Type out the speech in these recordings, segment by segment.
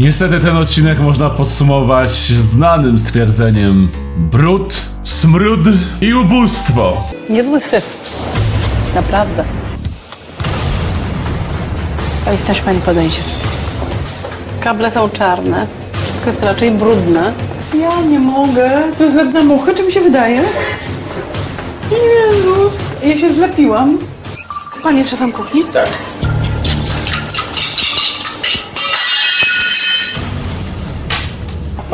Niestety ten odcinek można podsumować znanym stwierdzeniem brud, smród i ubóstwo. Niezły syf. Naprawdę. Ale też pani podejdzie. Kable są czarne. Wszystko jest raczej brudne. Ja nie mogę. To jest lep na muchę, czy mi się wydaje? Jezus, ja się zlepiłam. Pan jest szefem kuchni? Tak.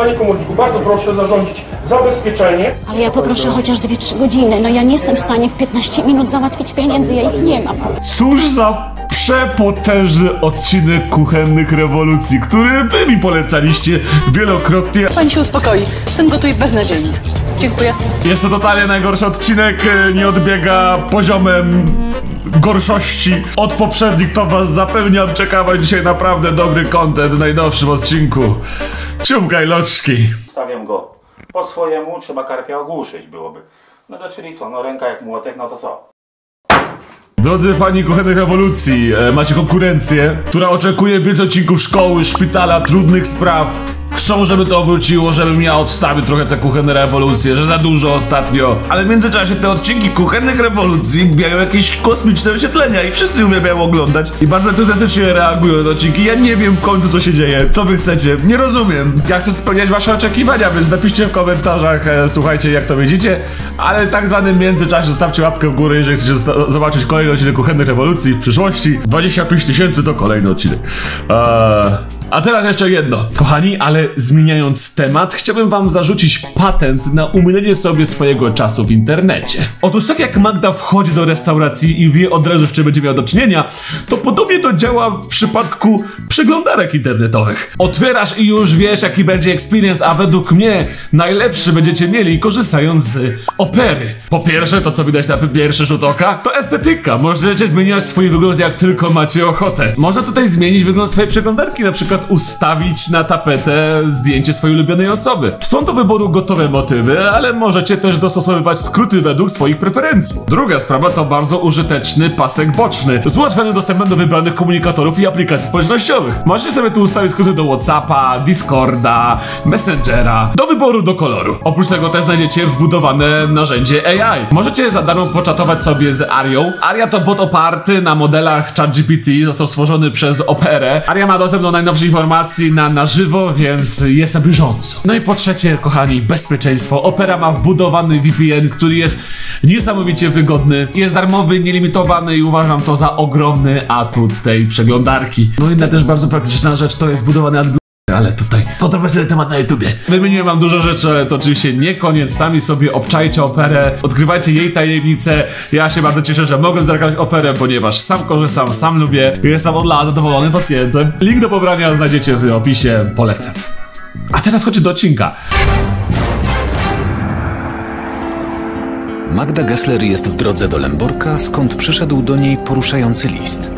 Panie komorniku, bardzo proszę zarządzić zabezpieczenie. Ale ja poproszę chociaż 2-3 godziny. No ja nie jestem w stanie w 15 minut załatwić pieniędzy, ja ich nie mam. Cóż za przepotężny odcinek kuchennych rewolucji, który wy mi polecaliście wielokrotnie. Pani się uspokoi. Syn gotuje beznadziejnie. Dziękuję. Jest to totalnie najgorszy odcinek, e, nie odbiega poziomem gorszości od poprzednich, to was zapewniam. Czeka was dzisiaj naprawdę dobry content w najnowszym odcinku. Ciumkaj loczki. Stawiam go po swojemu, trzeba karpia ogłuszyć byłoby. No to czyli co, no ręka jak młotek, no to co? Drodzy fani kuchennych rewolucji, e, macie konkurencję, która oczekuje więcej odcinków szkoły, szpitala, trudnych spraw. Chcą, żeby to wróciło, żebym ja odstawił trochę te kuchenne rewolucje, że za dużo ostatnio. Ale w międzyczasie te odcinki kuchennych rewolucji mają jakieś kosmiczne oświetlenia i wszyscy uwielbiają oglądać. I bardzo entuzjastycznie reagują na odcinki. Ja nie wiem w końcu co się dzieje, co wy chcecie. Nie rozumiem. Ja chcę spełniać wasze oczekiwania, więc napiszcie w komentarzach, e, słuchajcie jak to widzicie. Ale w tak zwanym międzyczasie zostawcie łapkę w górę, jeżeli chcecie zobaczyć kolejny odcinek kuchennych rewolucji w przyszłości. 25 tysięcy to kolejny odcinek. Eee... A teraz jeszcze jedno. Kochani, ale zmieniając temat, chciałbym wam zarzucić patent na umylenie sobie swojego czasu w internecie. Otóż tak jak Magda wchodzi do restauracji i wie od razu, z czym będzie miała do czynienia, to podobnie to działa w przypadku przeglądarek internetowych. Otwierasz i już wiesz, jaki będzie experience, a według mnie najlepszy będziecie mieli korzystając z opery. Po pierwsze, to co widać na pierwszy rzut oka, to estetyka. Możecie zmieniać swój wygląd jak tylko macie ochotę. Można tutaj zmienić wygląd swojej przeglądarki, na przykład ustawić na tapetę zdjęcie swojej ulubionej osoby. Są do wyboru gotowe motywy, ale możecie też dostosowywać skróty według swoich preferencji. Druga sprawa to bardzo użyteczny pasek boczny, z ułatwieniem dostępem do wybranych komunikatorów i aplikacji społecznościowych. Możecie sobie tu ustawić skróty do Whatsappa, Discorda, Messengera, do wyboru do koloru. Oprócz tego też znajdziecie wbudowane narzędzie AI. Możecie za darmo poczatować sobie z Arią. Aria to bot oparty na modelach ChatGPT, został stworzony przez Operę. Aria ma dostęp do najnowszych informacji na, na żywo, więc jest na bieżąco. No i po trzecie, kochani, bezpieczeństwo. Opera ma wbudowany VPN, który jest niesamowicie wygodny. Jest darmowy, nielimitowany i uważam to za ogromny atut tej przeglądarki. No i inna też bardzo praktyczna rzecz to jest wbudowany ale tutaj kontrowersyjny temat na YouTubie. Wymieniłem wam dużo rzeczy, ale to oczywiście nie koniec. Sami sobie obczajcie operę, odkrywajcie jej tajemnice. Ja się bardzo cieszę, że mogę zareklamować operę, ponieważ sam korzystam, sam lubię. Jestem od lat zadowolony pacjentem. Link do pobrania znajdziecie w opisie, polecam. A teraz chodźcie do odcinka. Magda Gessler jest w drodze do Lemborka, skąd przyszedł do niej poruszający list.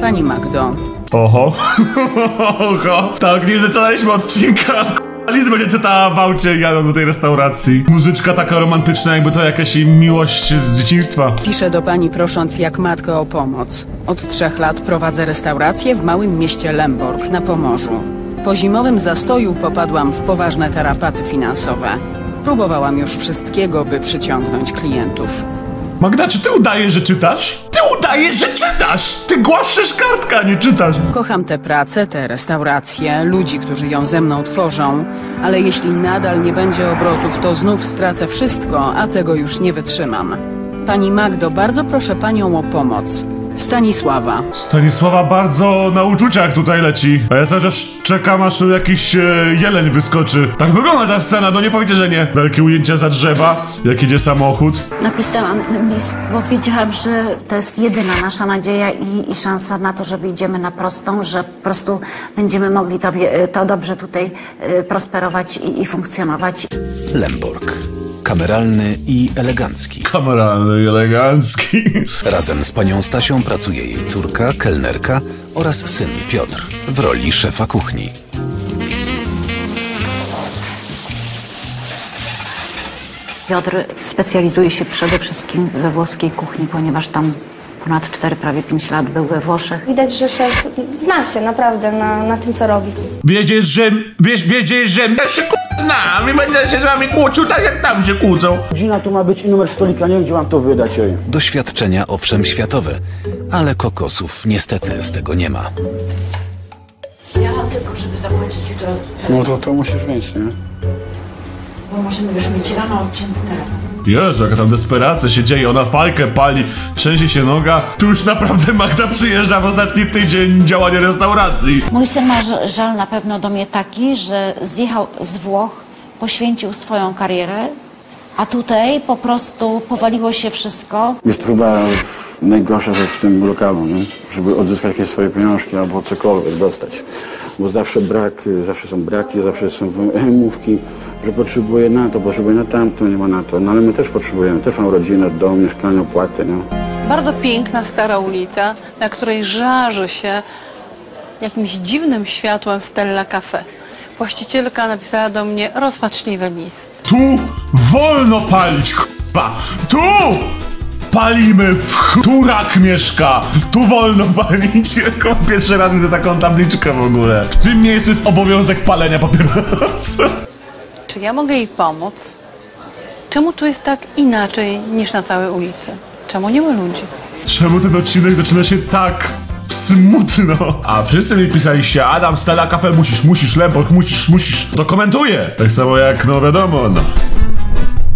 Pani Magdo, Oho. Oho. Tak, nie zaczynaliśmy odcinka. Liz będzie czytała w aucie jadąc do tej restauracji. Muzyczka taka romantyczna, jakby to jakaś jej miłość z dzieciństwa. piszę do pani prosząc jak matkę o pomoc. Od trzech lat prowadzę restaurację w małym mieście Lemborg na Pomorzu. Po zimowym zastoju popadłam w poważne tarapaty finansowe. Próbowałam już wszystkiego, by przyciągnąć klientów. Magda, czy ty udajesz, że czytasz? Ty udajesz, że czytasz! Ty głaszczysz kartkę, a nie czytasz. Kocham tę pracę, tę restaurację, ludzi, którzy ją ze mną tworzą, ale jeśli nadal nie będzie obrotów, to znów stracę wszystko, a tego już nie wytrzymam. Pani Magdo, bardzo proszę panią o pomoc. Stanisława. Stanisława bardzo na uczuciach tutaj leci. A ja cały czas czekam, aż tu jakiś e, jeleń wyskoczy. Tak wygląda ta scena, no nie powiecie, że nie. Wielkie ujęcia za drzewa, jak idzie samochód. Napisałam ten list, bo wiedziałam, że to jest jedyna nasza nadzieja i, i szansa na to, że wyjdziemy na prostą, że po prostu będziemy mogli tobie, to dobrze tutaj y, prosperować i, i funkcjonować. Lemborg. Kameralny i elegancki. Kameralny i elegancki. Razem z panią Stasią pracuje jej córka, kelnerka oraz syn Piotr w roli szefa kuchni. Piotr specjalizuje się przede wszystkim we włoskiej kuchni, ponieważ tam ponad 4, prawie 5 lat był we Włoszech. Widać, że szef zna się naprawdę na, na tym, co robi. Jest Rzym? Wiesz, jest Rzym? Ja się k***a znam i będę się z wami kłócił tak, jak tam się kłócą. Godzina tu ma być i numer stolika, nie wiem gdzie mam to wydać. Oj. Doświadczenia owszem światowe, ale kokosów niestety z tego nie ma. Ja tylko, żeby zapłacić to, No to, to musisz mieć, nie? bo możemy już mieć rano odcięty telefon. Jezu, jaka tam desperacja się dzieje, ona fajkę pali, trzęsie się noga. Tu już naprawdę Magda przyjeżdża w ostatni tydzień działania restauracji. Mój syn ma żal na pewno do mnie taki, że zjechał z Włoch, poświęcił swoją karierę, a tutaj po prostu powaliło się wszystko. Jest chyba najgorsza rzecz w tym lokalu, nie? Żeby odzyskać jakieś swoje pieniążki albo cokolwiek dostać. Bo zawsze brak, zawsze są braki, zawsze są wymówki, że potrzebuję na to, potrzebuję na tamto, nie ma na to. No ale my też potrzebujemy, też mam rodzinę, dom, mieszkanie, opłaty, nie? Bardzo piękna stara ulica, na której żarzy się jakimś dziwnym światłem Stella Cafe. Właścicielka napisała do mnie rozpaczliwy list. Tu wolno palić, k***a! Tu palimy w ch... Tu rak mieszka! Tu wolno palić! Jako pierwszy raz widzę taką tabliczkę w ogóle. W tym miejscu jest obowiązek palenia papierosa. Czy ja mogę jej pomóc? Czemu tu jest tak inaczej niż na całej ulicy? Czemu nie ma ludzi? Czemu ten odcinek zaczyna się tak smutno? A wszyscy mi pisaliście, Adam, Stella Cafe, musisz, musisz, Lemborg, musisz, musisz. To komentuję. Tak samo jak, no wiadomo, no.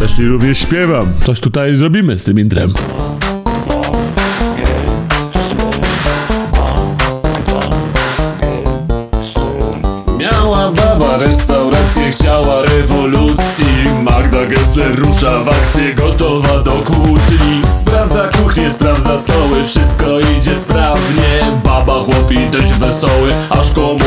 Nie również śpiewam. Coś tutaj zrobimy z tym intrem. Miała baba restaurację, chciała rewolucji Magda Gessler rusza w akcję, gotowa do kłótni Sprawdza kuchnię, sprawdza stoły, wszystko idzie sprawnie Baba chłopi dość wesoły, aż komornik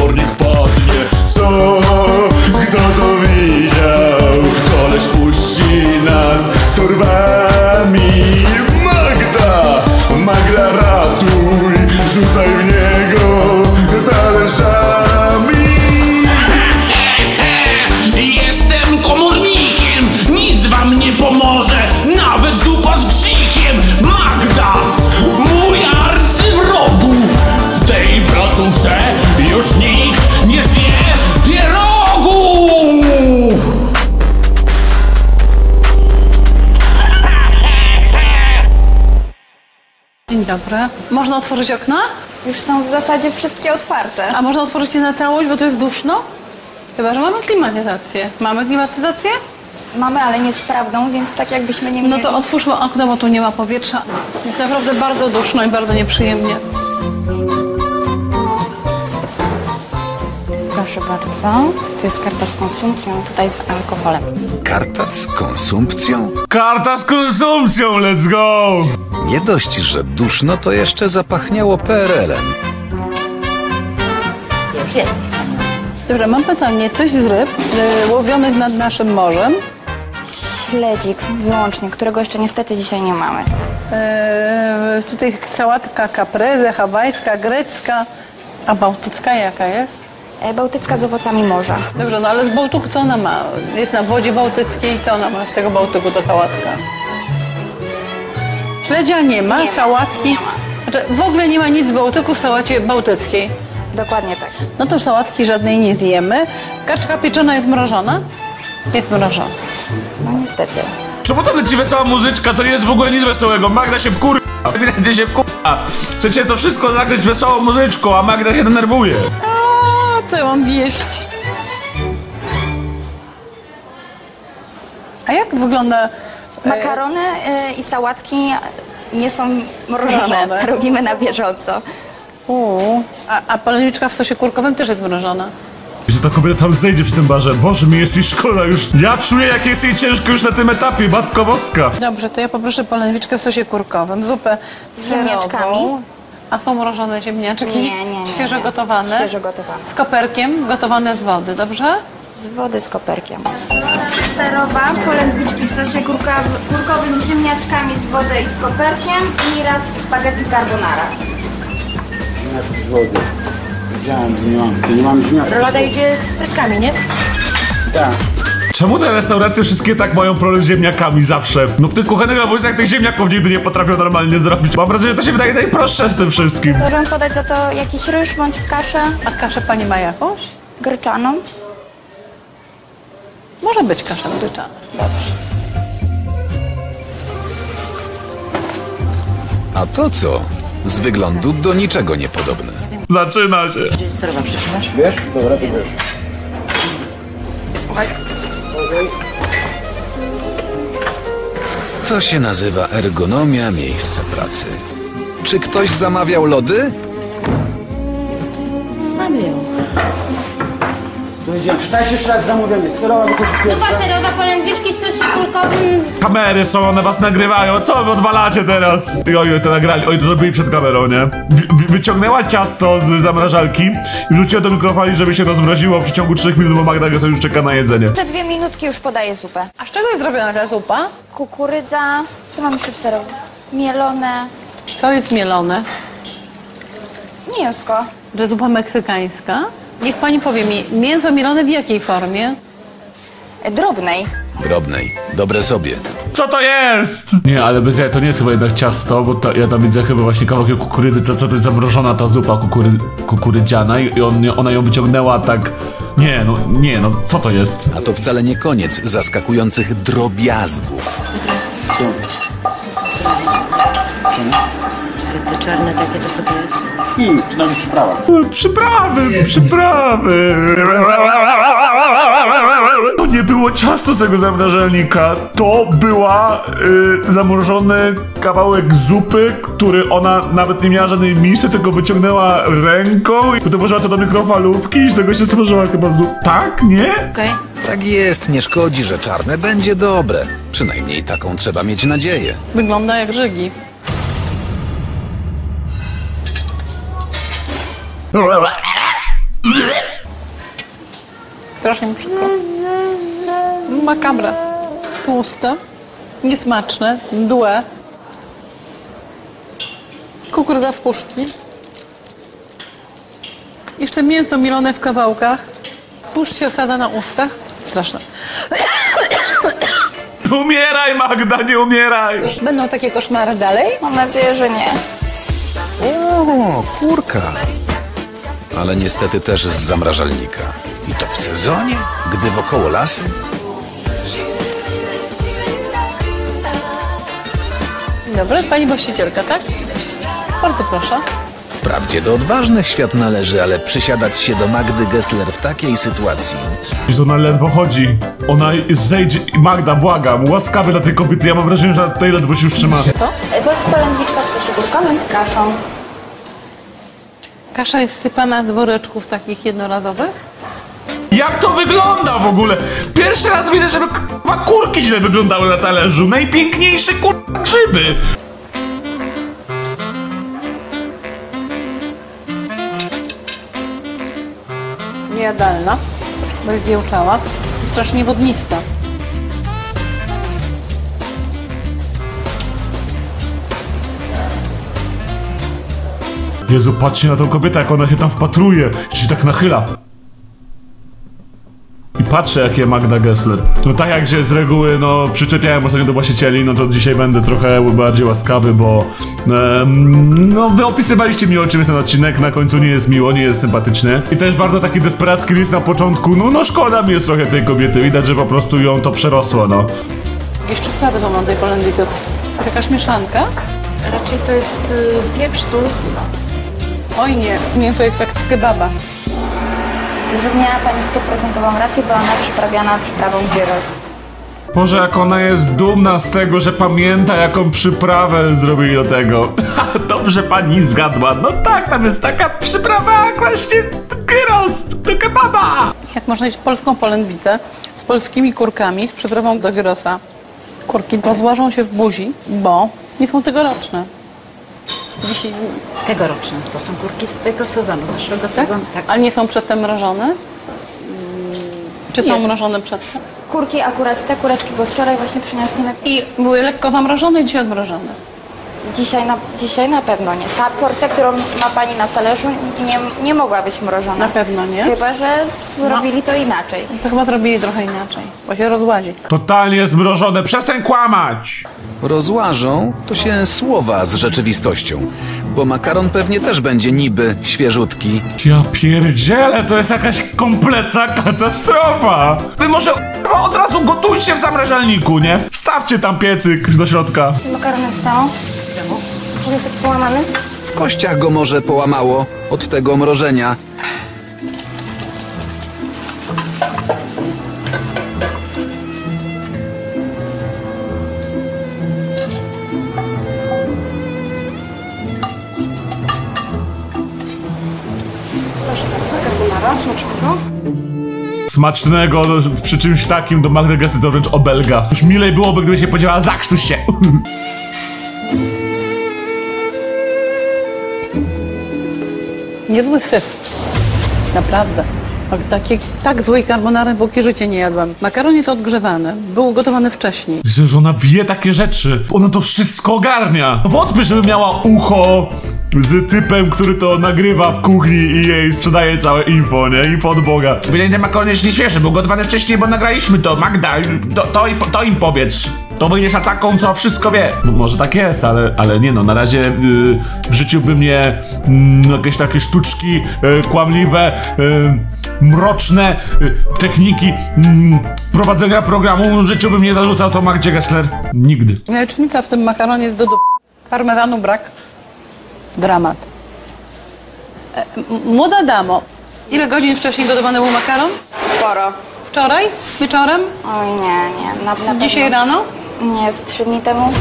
dobry. Można otworzyć okna? Już są w zasadzie wszystkie otwarte. A można otworzyć je na całość, bo to jest duszno? Chyba, że mamy klimatyzację. Mamy klimatyzację? Mamy, ale nie sprawną, więc tak jakbyśmy nie mieli. No to otwórzmy okno, bo tu nie ma powietrza. Jest naprawdę bardzo duszno i bardzo nieprzyjemnie. Proszę bardzo. Tu jest karta z konsumpcją, tutaj z alkoholem. Karta z konsumpcją? Karta z konsumpcją, let's go! Nie dość, że duszno, to jeszcze zapachniało PRL-em. Dobrze, mam pytanie. Coś z ryb y, łowionych nad naszym morzem. Śledzik wyłącznie, którego jeszcze niestety dzisiaj nie mamy. E, tutaj sałatka caprese, hawajska, grecka. A bałtycka jaka jest? E, Bałtycka z owocami morza. Dobrze, no ale z Bałtyku co ona ma? Jest na wodzie bałtyckiej, co ona ma z tego Bałtyku ta sałatka? Śledzia nie ma, Nie ma, sałatki. nie ma. Znaczy, w ogóle nie ma nic z Bałtyku w sałacie bałtyckiej. Dokładnie tak. No to sałatki żadnej nie zjemy. Kaczka pieczona jest mrożona? Jest mrożona. No niestety. Czemu to leci wesoła muzyczka? To nie jest w ogóle nic wesołego. Magda się wkur... Ewidentnie się wkurwa. Chcecie to wszystko zakryć wesołą muzyczką, a Magda się denerwuje. A, co ja mam jeść? A jak wygląda... Makarony e, i sałatki nie są mrożone. Mrożone. Robimy na bieżąco. Uuu, a, a polędwiczka w sosie kurkowym też jest mrożona. Że ta kobieta tam zejdzie przy tym barze. Boże, mi jest jej szkoda już. Ja czuję, jak jest jej ciężko już na tym etapie, Matko Boska. Dobrze, to ja poproszę polędwiczkę w sosie kurkowym, zupę Z ziemniaczkami. A są mrożone ziemniaczki? Nie, nie, nie, Świeżo nie. gotowane? Świeżo gotowane. Z koperkiem, gotowane z wody, dobrze? Z wody z koperkiem. serowa, polędwiczki w sosie kurkowym z ziemniaczkami z wody i z koperkiem i raz spaghetti carbonara. Ziemniaczki z wody. Wiedziałem, że nie mam. Ty nie mam ziemniaczków. Rolada idzie z frytkami, nie? Tak. Czemu te restauracje wszystkie tak mają problem z ziemniakami zawsze? No w tych kuchennych rewolucjach tych ziemniaków nigdy nie potrafią normalnie zrobić. Mam wrażenie, że to się wydaje najprostsze z tym wszystkim. Możemy podać za to jakiś ryż bądź kaszę A kaszę pani ma jakąś? gryczaną. Może być kasza gryczana. A to co? Z wyglądu do niczego niepodobne. Zaczyna się. Wiesz? Dobra, to wiesz. To się nazywa ergonomia miejsca pracy. Czy ktoś zamawiał lody? To idziemy. Czytajcie jeszcze raz zamówienie. Serowa wychodzi pierwsza. Zupa serowa, polędwiczki z sosem kurkowym z Kamery są, one was nagrywają. Co wy odwalacie teraz? Oj, oj, to nagrali. Oj, to zrobili przed kamerą, nie? Wy- wy- wyciągnęła ciasto z zamrażalki i wrzuciła do mikrofali, żeby się rozmroziło w przeciągu 3 minut, bo Magda już czeka na jedzenie. Jeszcze dwie minutki już podaję zupę. A z czego jest zrobiona ta zupa? Kukurydza, co mam jeszcze w serowie? Mielone, Co jest mielone? mięsko. Że zupa meksykańska? Niech pani powie mi, mięso mielone w jakiej formie? e, Drobnej. Drobnej. Dobre sobie. Co to jest? Nie, ale bez jaj to nie jest chyba jednak ciasto, bo to, ja tam widzę chyba właśnie kawałek kukurydzy, to co to jest zamrożona ta zupa kukury, kukurydziana i on, ona ją wyciągnęła tak... Nie, no, nie, no, co to jest? A to wcale nie koniec zaskakujących drobiazgów. Te, czarne takie, to co to jest? I przynajmniej przyprawa. Przyprawy, przyprawy. To nie było ciasto z tego zamrażalnika. To była y, zamrożony kawałek zupy, który ona nawet nie miała żadnej misy, tylko wyciągnęła ręką i potem włożyła to do mikrofalówki i z tego się stworzyła chyba zupa. Tak? Nie? Okej. Tak jest, nie szkodzi, że czarne będzie dobre. Przynajmniej taką trzeba mieć nadzieję. Wygląda jak żygi. Strasznie mi przykro. Makabra. Tłuste, niesmaczne, mdłe. Kukurydza z puszki. Jeszcze mięso mielone w kawałkach. Tłuszcz się osada na ustach. Straszne. Umieraj, Magda, nie umieraj! Będą takie koszmary dalej? Mam nadzieję, że nie. O, kurka. Ale niestety też z zamrażalnika. I to w sezonie, gdy wokoło lasy? Dzień dobry, pani właścicielka, tak? Bardzo proszę. Wprawdzie do odważnych świat należy, ale przysiadać się do Magdy Gessler w takiej sytuacji. Że ona ledwo chodzi. Ona zejdzie i Magda, błagam, łaskawy dla tej kobiety. Ja mam wrażenie, że ona tutaj ledwo się już trzyma. To? E, To jest polędwiczka w sosie kurkowym z kaszą. Kasza jest sypana z woreczków takich jednorazowych? Jak to wygląda w ogóle? Pierwszy raz widzę, żeby k***a kurki źle wyglądały na talerzu. Najpiękniejsze kurwa grzyby. Niejadalna, bo zjełczała. Strasznie wodnista. Jezu, patrzcie na tą kobietę, jak ona się tam wpatruje. Się tak nachyla. I patrzę, jakie Magda Gessler. No tak jak się z reguły, no, przyczepiałem ostatnio do właścicieli, no to dzisiaj będę trochę bardziej łaskawy, bo em, no, wy opisywaliście mi o czym jest ten odcinek, na końcu nie jest miło, nie jest sympatyczny. I też bardzo taki desperacki list na początku, no, no szkoda mi jest trochę tej kobiety, widać, że po prostu ją to przerosło, no. Jakieś przyprawy są na tej polędwicy. To jakaś mieszanka? Raczej to jest y, pieprz, sól. Oj nie, mięso jest jak z kebaba. Że miała Pani stuprocentową rację, była ona przyprawiana przyprawą gyros. Boże, jak ona jest dumna z tego, że pamięta, jaką przyprawę zrobili do tego. Dobrze pani zgadła. No tak, tam jest taka przyprawa jak właśnie gyros do kebaba. Jak można jeść polską polędwicę z polskimi kurkami, z przyprawą do gyrosa. Kurki rozłażą się w buzi, bo nie są tegoroczne. Dzisiaj, Tegoroczne. To są kurki z tego sezonu, zeszłego tak? sezonu. Tak. Ale nie są przedtem mrożone? Czy są mrożone przedtem? Kurki akurat, te kureczki były wczoraj właśnie przyniosły na I były lekko zamrożone i dzisiaj odmrożone. Dzisiaj na, dzisiaj na pewno nie. Ta porcja, którą ma Pani na talerzu, nie, nie mogła być mrożona. Na pewno nie. Chyba, że zrobili to inaczej. To chyba zrobili trochę inaczej, bo się rozłazi. Totalnie zmrożone, przestań kłamać! Rozłażą to się słowa z rzeczywistością, bo makaron pewnie też będzie niby świeżutki. Ja pierdzielę, to jest jakaś kompletna katastrofa! Wy może od razu gotujcie w zamrażalniku, nie? Stawcie tam piecyk do środka. Makaronem wstało? Czy jest taki połamany? W kościach go może połamało od tego mrożenia. Smacznego no, przy czymś takim do Magdy Gessler to wręcz obelga. Już milej byłoby, gdyby się powiedziała zakrztuś się. Niezły syf. Naprawdę. Tak złej carbonary póki życie nie jadłam. Makaron jest odgrzewany. Był gotowany wcześniej. Widzę, że ona wie takie rzeczy. Ona to wszystko ogarnia. Wątpię, żeby miała ucho z typem, który to nagrywa w kuchni i jej sprzedaje całe info, nie? Info od Boga. Ten makaron jest nieświeży, był gotowany wcześniej, bo nagraliśmy to. Magda, to, to, i- to im powiedz. To wyjdziesz na taką, co wszystko wie. No, może tak jest, ale, ale nie no, na razie y, w życiu by mnie mm, jakieś takie sztuczki y, kłamliwe, y, mroczne y, techniki mm, prowadzenia programu w życiu bym nie zarzucał to Magdzie Gessler. Nigdy. Jajecznica w tym makaronie jest do dup. Parmezanu brak. Dramat. E, młoda damo, ile godzin wcześniej gotowany był makaron? Sporo. Wczoraj? Wieczorem? Oj nie, nie. Na, na Dzisiaj pewno. rano? Nie, z trzy dni temu.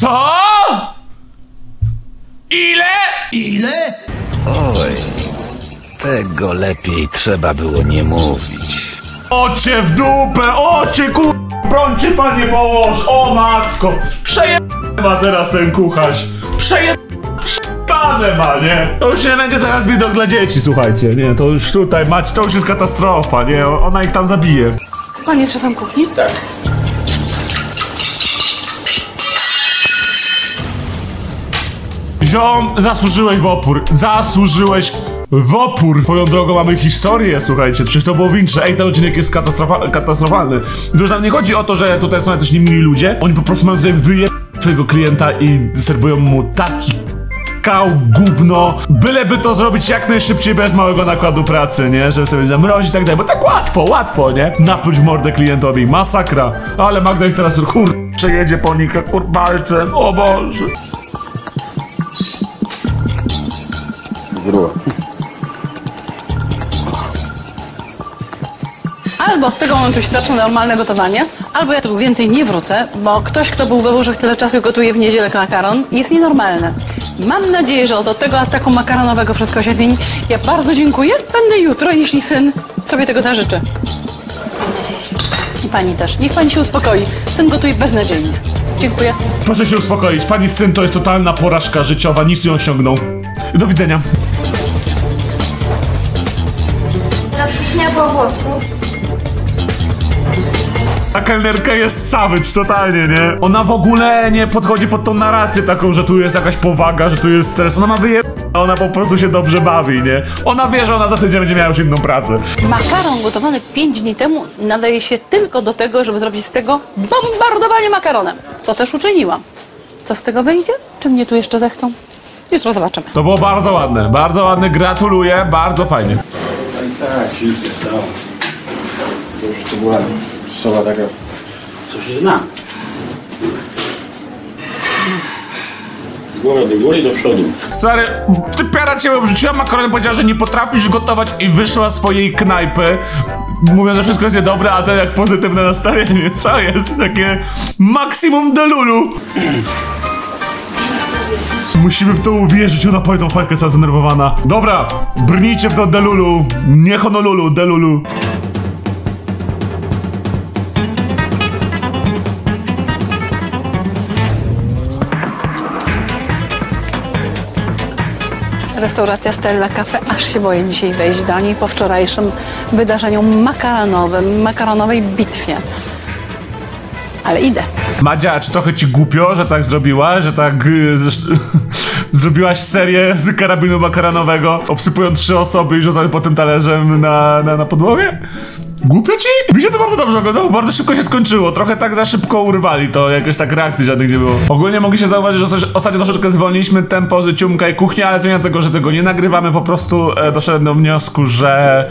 Co? Ile? Ile? Oj, tego lepiej trzeba było nie mówić. Ocie w dupę, ocie ku... Brońcie panie połóż, o matko. Przeje... ma teraz ten kucharz. Przeje... Przejebane ma, nie? To już nie będzie teraz widok dla dzieci, słuchajcie. Nie, to już tutaj mać, to już jest katastrofa, nie? Ona ich tam zabije. Pan jest szefem kuchni? Tak. Ziom, zasłużyłeś w opór. Zasłużyłeś w opór. Twoją drogą mamy historię, słuchajcie. Przecież to było wincze. Ej, ten odcinek jest katastrofa katastrofalny. Już nam nie chodzi o to, że tutaj są jacyś niemili ludzie. Oni po prostu mają tutaj wyje swojego klienta i serwują mu taki kał, gówno, byleby to zrobić jak najszybciej bez małego nakładu pracy, nie? Że sobie zamrozić i tak dalej, bo tak łatwo, łatwo, nie? Napluć w mordę klientowi, masakra. Ale Magda ich teraz, kur... przejedzie po nich, kur... o Boże. Grubo. Albo od tego momentu się zaczyna normalne gotowanie, albo ja tu więcej nie wrócę, bo ktoś, kto był we Włoszech tyle czasu gotuje w niedzielę makaron, jest nienormalny. Mam nadzieję, że od tego ataku makaronowego wszystko się zmieni. Ja bardzo dziękuję. Będę jutro, jeśli syn sobie tego zażyczy. I pani też. Niech pani się uspokoi. Syn gotuje beznadziejnie. Dziękuję. Proszę się uspokoić. Pani syn to jest totalna porażka życiowa, nic nie osiągnął. Do widzenia. Po włosku. Ta kelnerka jest savage, totalnie, nie? Ona w ogóle nie podchodzi pod tą narrację taką, że tu jest jakaś powaga, że tu jest stres. Ona ma wyje... Ona po prostu się dobrze bawi, nie? Ona wie, że ona za tydzień będzie miała już inną pracę. Makaron gotowany 5 dni temu nadaje się tylko do tego, żeby zrobić z tego bombardowanie makaronem. Co też uczyniłam. Co z tego wyjdzie? Czy mnie tu jeszcze zechcą? Jutro zobaczymy. To było bardzo ładne, bardzo ładne, gratuluję, bardzo fajnie. Tak, nic nie stało. To już to była osoba taka, co się zna. Głowa do góry, do przodu. Stary, typiara cię obrzuciła makaronem, powiedziała, że nie potrafisz gotować i wyszła z swojej knajpy, mówiąc, że wszystko jest niedobre, a to jak pozytywne nastawienie. Co jest? Takie maksimum delulu. Musimy w to uwierzyć, ona powie tą fajkę, cała zdenerwowana. Dobra, brnijcie w to delulu. Nie Honolulu, delulu. Restauracja Stella Cafe, aż się boję dzisiaj wejść do niej po wczorajszym wydarzeniu makaronowym, makaronowej bitwie. Ale idę. Madzia, czy trochę ci głupio, że tak zrobiła, że tak y, zrobiłaś serię z karabinu makaronowego, obsypując trzy osoby i rzucając potem talerzem na, na, na podłogę? Głupio ci? Mi się to bardzo dobrze oglądało, bardzo szybko się skończyło. Trochę tak za szybko urwali to, jakoś tak reakcji żadnych nie było. Ogólnie mogli się zauważyć, że ostatnio troszeczkę zwolniliśmy tempo z ciumka i kuchnia, ale to nie dlatego, że tego nie nagrywamy, po prostu e, doszedłem do wniosku, że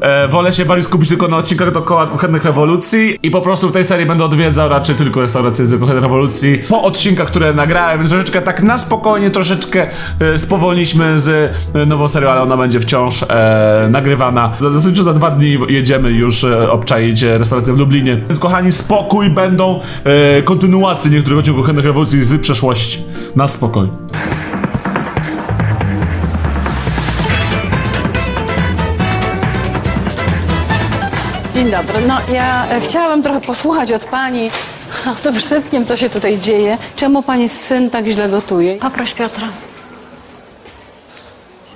e, wolę się bardziej skupić tylko na odcinkach dookoła kuchennych rewolucji i po prostu w tej serii będę odwiedzał raczej tylko restauracje z kuchennych rewolucji po odcinkach, które nagrałem, więc troszeczkę tak na spokojnie, troszeczkę e, spowolniliśmy z e, nową serią, ale ona będzie wciąż e, nagrywana. Za- Zasadniczo za dwa dni jedziemy już e, obczaić restaurację w Lublinie. Więc kochani, spokój będą e, kontynuacje niektórych odcinków kuchennych rewolucji z przeszłości. Na spokój. Dzień dobry. No ja e, chciałabym trochę posłuchać od pani o tym wszystkim, co się tutaj dzieje. Czemu pani syn tak źle gotuje? Poproś Piotra.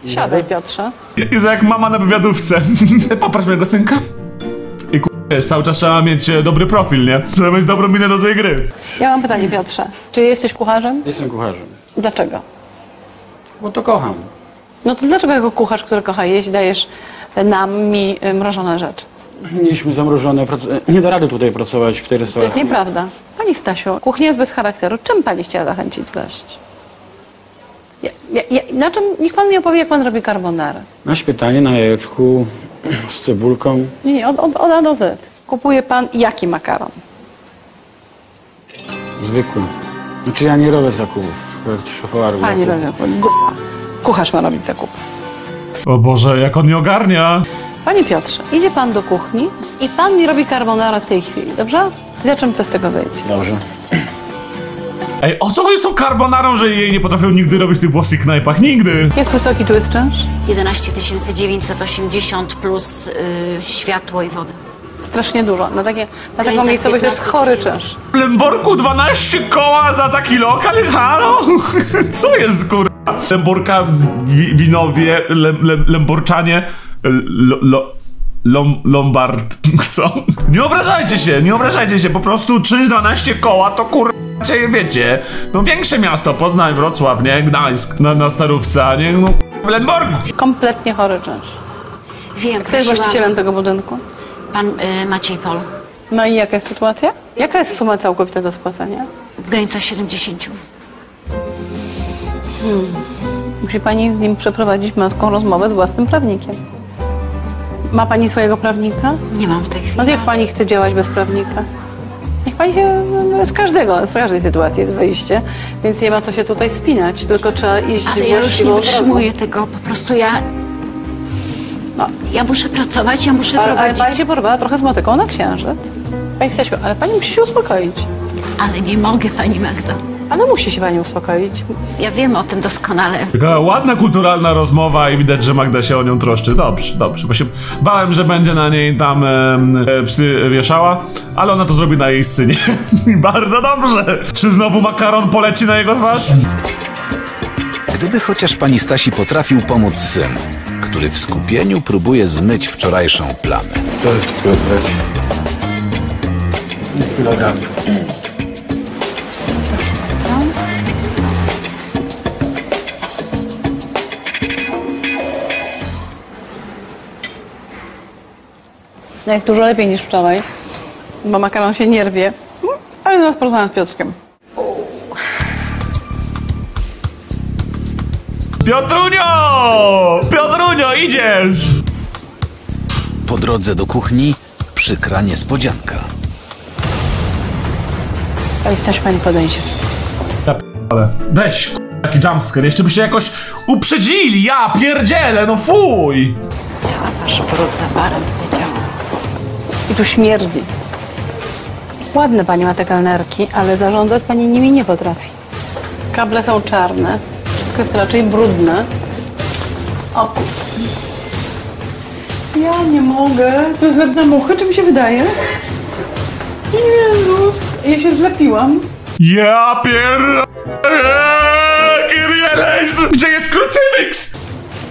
Siadaj, Piotrze. Jest jak mama na wywiadówce. Poproś mojego synka. Wiesz, cały czas trzeba mieć e, dobry profil, nie? Trzeba mieć dobrą minę do złej gry. Ja mam pytanie, Piotrze. Czy jesteś kucharzem? Jestem kucharzem, Dlaczego? bo to kocham. No to dlaczego jako kucharz, który kocha jeść, dajesz nam, mi y, mrożone rzeczy? Mieliśmy zamrożone, prac- nie da rady tutaj pracować w tej To jest restauracji. nieprawda. Pani Stasiu, kuchnia jest bez charakteru. Czym pani chciała zachęcić gości? Ja, ja, ja, na czym, niech pan mi opowie, jak pan robi carbonara. Na śmietanie, na jajeczku, z cebulką. Nie, nie, od, od, od A do Z. Kupuje pan jaki makaron? Zwykły. Znaczy ja nie robię zakupów. Pani Kucharz ma robić zakupy. O Boże, jak on nie ogarnia. Panie Piotrze, idzie pan do kuchni i pan mi robi carbonara w tej chwili, dobrze? Za czym to z tego wyjdzie? Dobrze. Ej, o co chodzi z tą carbonarą, że jej nie potrafią nigdy robić w tych włoskich knajpach? Nigdy! Jak wysoki tu jest czynsz? 11 980 plus y, światło i woda. Strasznie dużo. Na, takie, na taką miejscowość to jest 15 chory czynsz. W Lemborku 12 koła za taki lokal? Halo? Co jest kurwa? Lemborka, wi winowie, lem, lem, Lemborczanie, lo, lo, lom, Lombard, co? Nie obrażajcie się, nie obrażajcie się, po prostu czynsz 12 koła to kurwa, cię wiecie, no większe miasto, Poznań, Wrocław, nie? Gdańsk, na, na Starówce, a nie? No w Lemborku. Kompletnie chory czynsz. Wiem, Kto jest prosiłam- właścicielem tego budynku? Pan y, Maciej Pol. No i jaka jest sytuacja? Jaka jest suma całkowita do spłacenia? W granicach 70. Musi pani z nim przeprowadzić męską rozmowę z własnym prawnikiem. Ma pani swojego prawnika? Nie mam w tej chwili. No to jak pani chce działać bez prawnika? Pani się, no, z każdego, z każdej sytuacji jest wyjście, więc nie ma co się tutaj spinać, tylko trzeba iść Ale ja już nie właściwą wytrzymuję tego. Po prostu ja... No. Ja muszę pracować, ja muszę Ale, ale prowadzić. pani się porwała trochę z motyką na księżyc. Pani Stasiu, ale pani musi się uspokoić. Ale nie mogę, pani Magdo. Ale musi się pani uspokoić. Ja wiem o tym doskonale. Taka ładna, kulturalna rozmowa i widać, że Magda się o nią troszczy. Dobrze, dobrze, bo się bałem, że będzie na niej tam em, e, psy wieszała, ale ona to zrobi na jej synie. I bardzo dobrze. Czy znowu makaron poleci na jego twarz? Gdyby chociaż pani Stasi potrafił pomóc syn, który w skupieniu próbuje zmyć wczorajszą plamę. To jest tylko presja. Chwila No jest dużo lepiej niż wczoraj, bo makaron się nie rwie. Ale zaraz porozmawiam z Piotrkiem. Piotrunio! Piotrunio, idziesz! Po drodze do kuchni przykra niespodzianka. Pani Stasiu, pani podejdzie. Ale weź, k- taki jumpscare, jeszcze byście jakoś uprzedzili, ja pierdzielę, no fuj! Miała wasz brud za barem. I tu śmierdzi. Ładne pani ma te kelnerki, ale zarządzać pani nimi nie potrafi. Kable są czarne, wszystko jest raczej brudne. O. Ja nie mogę. To jest lep na muchy, czy mi się wydaje? Jezus, ja się zlepiłam. Ja pier... Gdzie jest krucyfiks?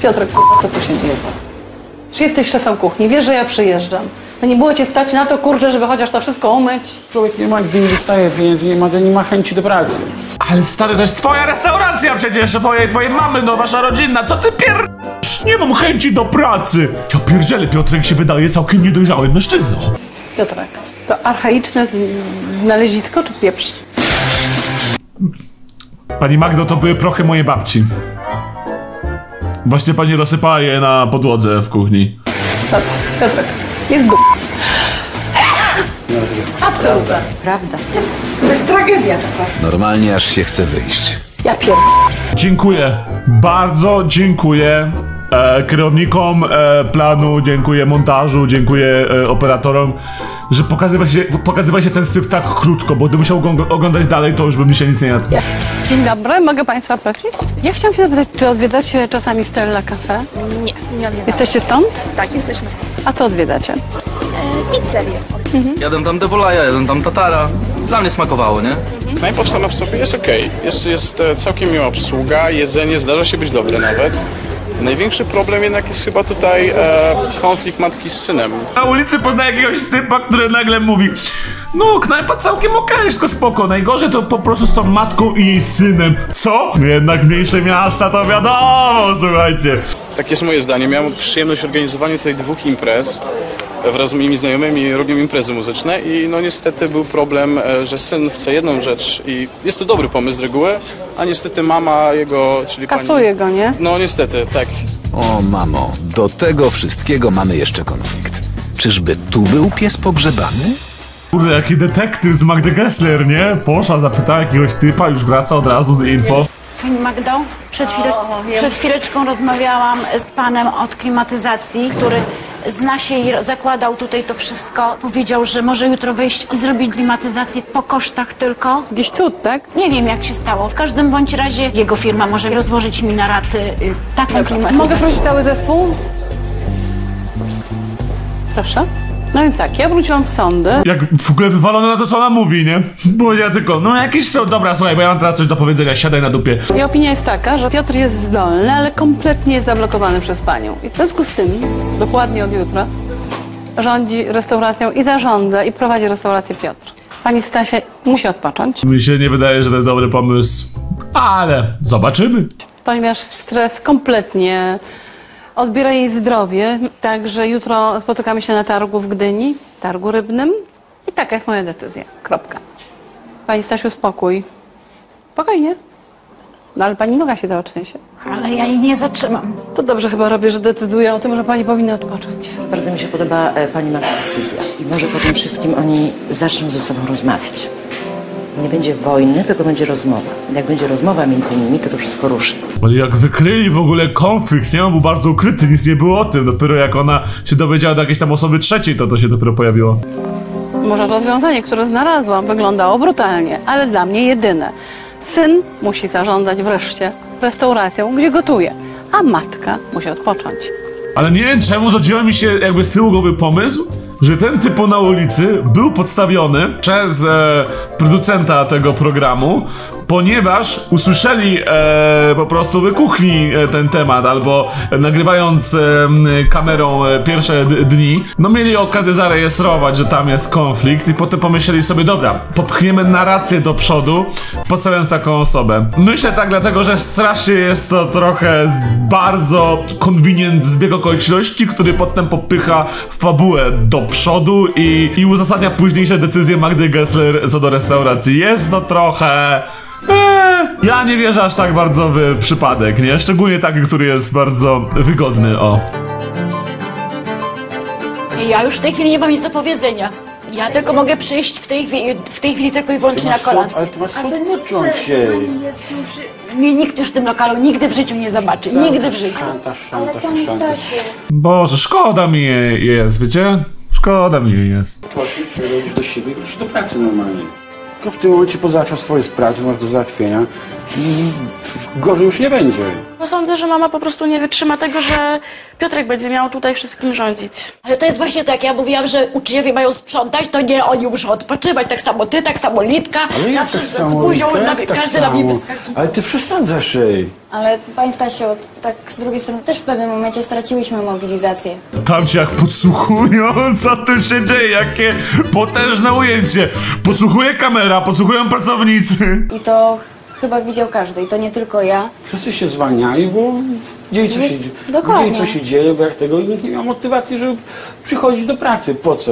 Piotrek, co tu się dzieje? Czy jesteś szefem kuchni? Wiesz, że ja przyjeżdżam. No nie było cię stać na to, kurczę, żeby chociaż to wszystko umyć? Człowiek nie ma, gdy nie dostaje pieniędzy, nie ma, nie ma chęci do pracy. Ale stary, to jest twoja restauracja przecież, twojej, twojej mamy, no wasza rodzinna, co ty pier... Nie mam chęci do pracy! Ja pierdzielę, Piotrek się wydaje całkiem niedojrzałym mężczyzną. Piotrek, to archaiczne znalezisko czy pieprz? Pani Magdo, to były prochy mojej babci. Właśnie pani rozsypała je na podłodze w kuchni. Dobra, Piotrek, jest dup. Absolutnie. Prawda. To jest tragedia. Normalnie aż się chce wyjść. Ja pier... Dziękuję. Bardzo dziękuję e, kierownikom e, planu, dziękuję montażu, dziękuję e, operatorom, że pokazywa się, pokazywa się ten syf tak krótko, bo gdybym musiał go oglądać dalej, to już bym mi się nic nie jadł. Dzień dobry, mogę Państwa prosić? Ja chciałam się zapytać, czy odwiedzacie czasami Stella Cafe? Nie, nie odwiedzam. Jesteście stąd? Tak, jesteśmy stąd. A co odwiedzacie? E, pizzerię. Jadłem tam Devolaja, jadłem tam Tatara. Dla mnie smakowało, nie? Najpierw sama w sobie jest ok. Jest, jest e, całkiem miła obsługa, jedzenie zdarza się być dobre nawet. Największy problem jednak jest chyba tutaj e, konflikt matki z synem. Na ulicy poznaję jakiegoś typa, który nagle mówi No, knajpa całkiem okej, wszystko spoko. Najgorzej to po prostu z tą matką i jej synem. Co? Jednak mniejsze miasta to wiadomo, słuchajcie. Tak jest moje zdanie. Miałem przyjemność organizowania tutaj dwóch imprez. Wraz z moimi znajomymi robią imprezy muzyczne i no niestety był problem, e, że syn chce jedną rzecz i jest to dobry pomysł z reguły, a niestety mama jego, czyli pani... Kasuje go, nie? No niestety, tak. O mamo, do tego wszystkiego mamy jeszcze konflikt. Czyżby tu był pies pogrzebany? Kurde, jaki detektyw z Magdy Gessler, nie? Poszła, zapytała jakiegoś typa, już wraca od razu z info. Pani Magdo, przed, chwile, przed chwileczką rozmawiałam z panem od klimatyzacji, który zna się i zakładał tutaj to wszystko. Powiedział, że może jutro wejść i zrobić klimatyzację po kosztach tylko. Jakiś cud, tak? Nie wiem, jak się stało. W każdym bądź razie jego firma może rozłożyć mi na raty y, taką klimatyzację. Mogę prosić cały zespół? Proszę. No więc tak, ja wróciłam z sądy. Jak w ogóle wywalone na to, co ona mówi, nie? Powiedziała tylko, no jakieś są, dobra, słuchaj, bo ja mam teraz coś do powiedzenia, siadaj na dupie. I opinia jest taka, że Piotr jest zdolny, ale kompletnie jest zablokowany przez panią. I w związku z tym, dokładnie od jutra, rządzi restauracją i zarządza i prowadzi restaurację Piotr. Pani Stasia musi odpocząć, Mi się nie wydaje, że to jest dobry pomysł, ale zobaczymy. ponieważ stres kompletnie odbiera jej zdrowie. Także jutro spotykamy się na targu w Gdyni, targu rybnym. I taka jest moja decyzja. Kropka. Pani Stasiu, spokój. Spokojnie. No ale pani noga się zaotrzęsie. Ale ja jej nie zatrzymam. To dobrze chyba robię, że decyduję o tym, że pani powinna odpocząć. Bardzo mi się podoba e, pani ma decyzja. I może po tym wszystkim oni zaczną ze sobą rozmawiać. Nie będzie wojny, tylko będzie rozmowa. Jak będzie rozmowa między nimi, to to wszystko ruszy. Ale jak wykryli w ogóle konflikt, nie? On był bardzo ukryty, nic nie było o tym. Dopiero jak ona się dowiedziała do jakiejś tam osoby trzeciej, to to się dopiero pojawiło. Może rozwiązanie, które znalazłam, wyglądało brutalnie, ale dla mnie jedyne. Syn musi zarządzać wreszcie restauracją, gdzie gotuje, a matka musi odpocząć. Ale nie wiem czemu zrodziło mi się jakby z tyłu głowy pomysł, że ten typu na ulicy był podstawiony przez e, producenta tego programu, ponieważ usłyszeli e, po prostu w kuchni e, ten temat, albo nagrywając e, kamerą e, pierwsze dni, no mieli okazję zarejestrować, że tam jest konflikt i potem pomyśleli sobie, dobra, popchniemy narrację do przodu, podstawiając taką osobę. Myślę tak dlatego, że strasznie jest to trochę bardzo konwinient zbieg okoliczności, który potem popycha fabułę do przodu i, i uzasadnia późniejsze decyzje Magdy Gessler co do restauracji. Jest to trochę... Eee, ja nie wierzę aż tak bardzo w przypadek, nie? Szczególnie taki, który jest bardzo wygodny, o. Ja już w tej chwili nie mam nic do powiedzenia. Ja tylko mogę przyjść w tej, chwili- w tej chwili tylko i wyłącznie na kolację. ale ty masz. Jest już... Mnie nikt już w tym lokalu nigdy w życiu nie zobaczy. Nigdy w życiu. Szantaż, Ale szantaż, pani szantaż. Stasiu... Boże, szkoda mi jej jest, wiecie? Szkoda mi jej jest. Pośmieć się, do siebie i do pracy normalnie. W tym momencie pozałatwiasz swoje sprawy, masz do załatwienia i gorzej już nie będzie. Bo sądzę, że mama po prostu nie wytrzyma tego, że Piotrek będzie miał tutaj wszystkim rządzić. Ale to jest właśnie tak, ja mówiłam, że uczniowie mają sprzątać, to nie oni muszą odpoczywać. Tak samo ty, tak samo Litka. Ale na jak tak wszyscy samo, z buzią, Litka, na, jak tak każdy na mnie samo? wyskakiwał. Ale ty przesadzasz jej. Ale Pani Stasiu, tak z drugiej strony też w pewnym momencie straciłyśmy mobilizację. Tam cię jak podsłuchują, co tu się dzieje, jakie potężne ujęcie. Podsłuchuje kamera, podsłuchują pracownicy. I to chyba widział każdy, i to nie tylko ja. Wszyscy się zwalniali, bo widzieli co się, dzieje. Dokładnie. co się dzieje, bo jak tego i nikt nie miał motywacji, żeby przychodzić do pracy. Po co?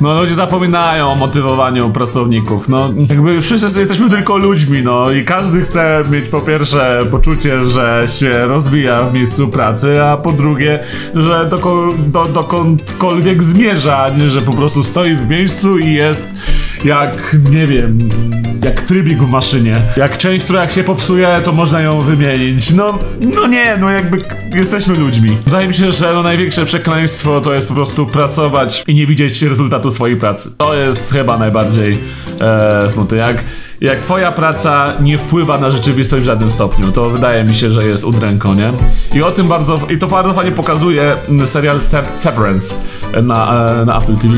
No ludzie zapominają o motywowaniu pracowników. No jakby wszyscy jesteśmy tylko ludźmi, no i każdy chce mieć po pierwsze poczucie, że się rozwija w miejscu pracy, a po drugie, że doko, do, dokądkolwiek zmierza, a nie że po prostu stoi w miejscu i jest jak, nie wiem, jak trybik w maszynie. Jak część, która jak się popsuje, to można ją wymienić. No, no nie, no jakby jesteśmy ludźmi. Wydaje mi się, że no największe przekleństwo to jest po prostu pracować i nie widzieć rezultatu swojej pracy. To jest chyba najbardziej e, smutne. Jak, jak twoja praca nie wpływa na rzeczywistość w żadnym stopniu, to wydaje mi się, że jest udręką, nie? I o tym bardzo, i to bardzo fajnie pokazuje serial Se- Severance na, e, na Apple TV.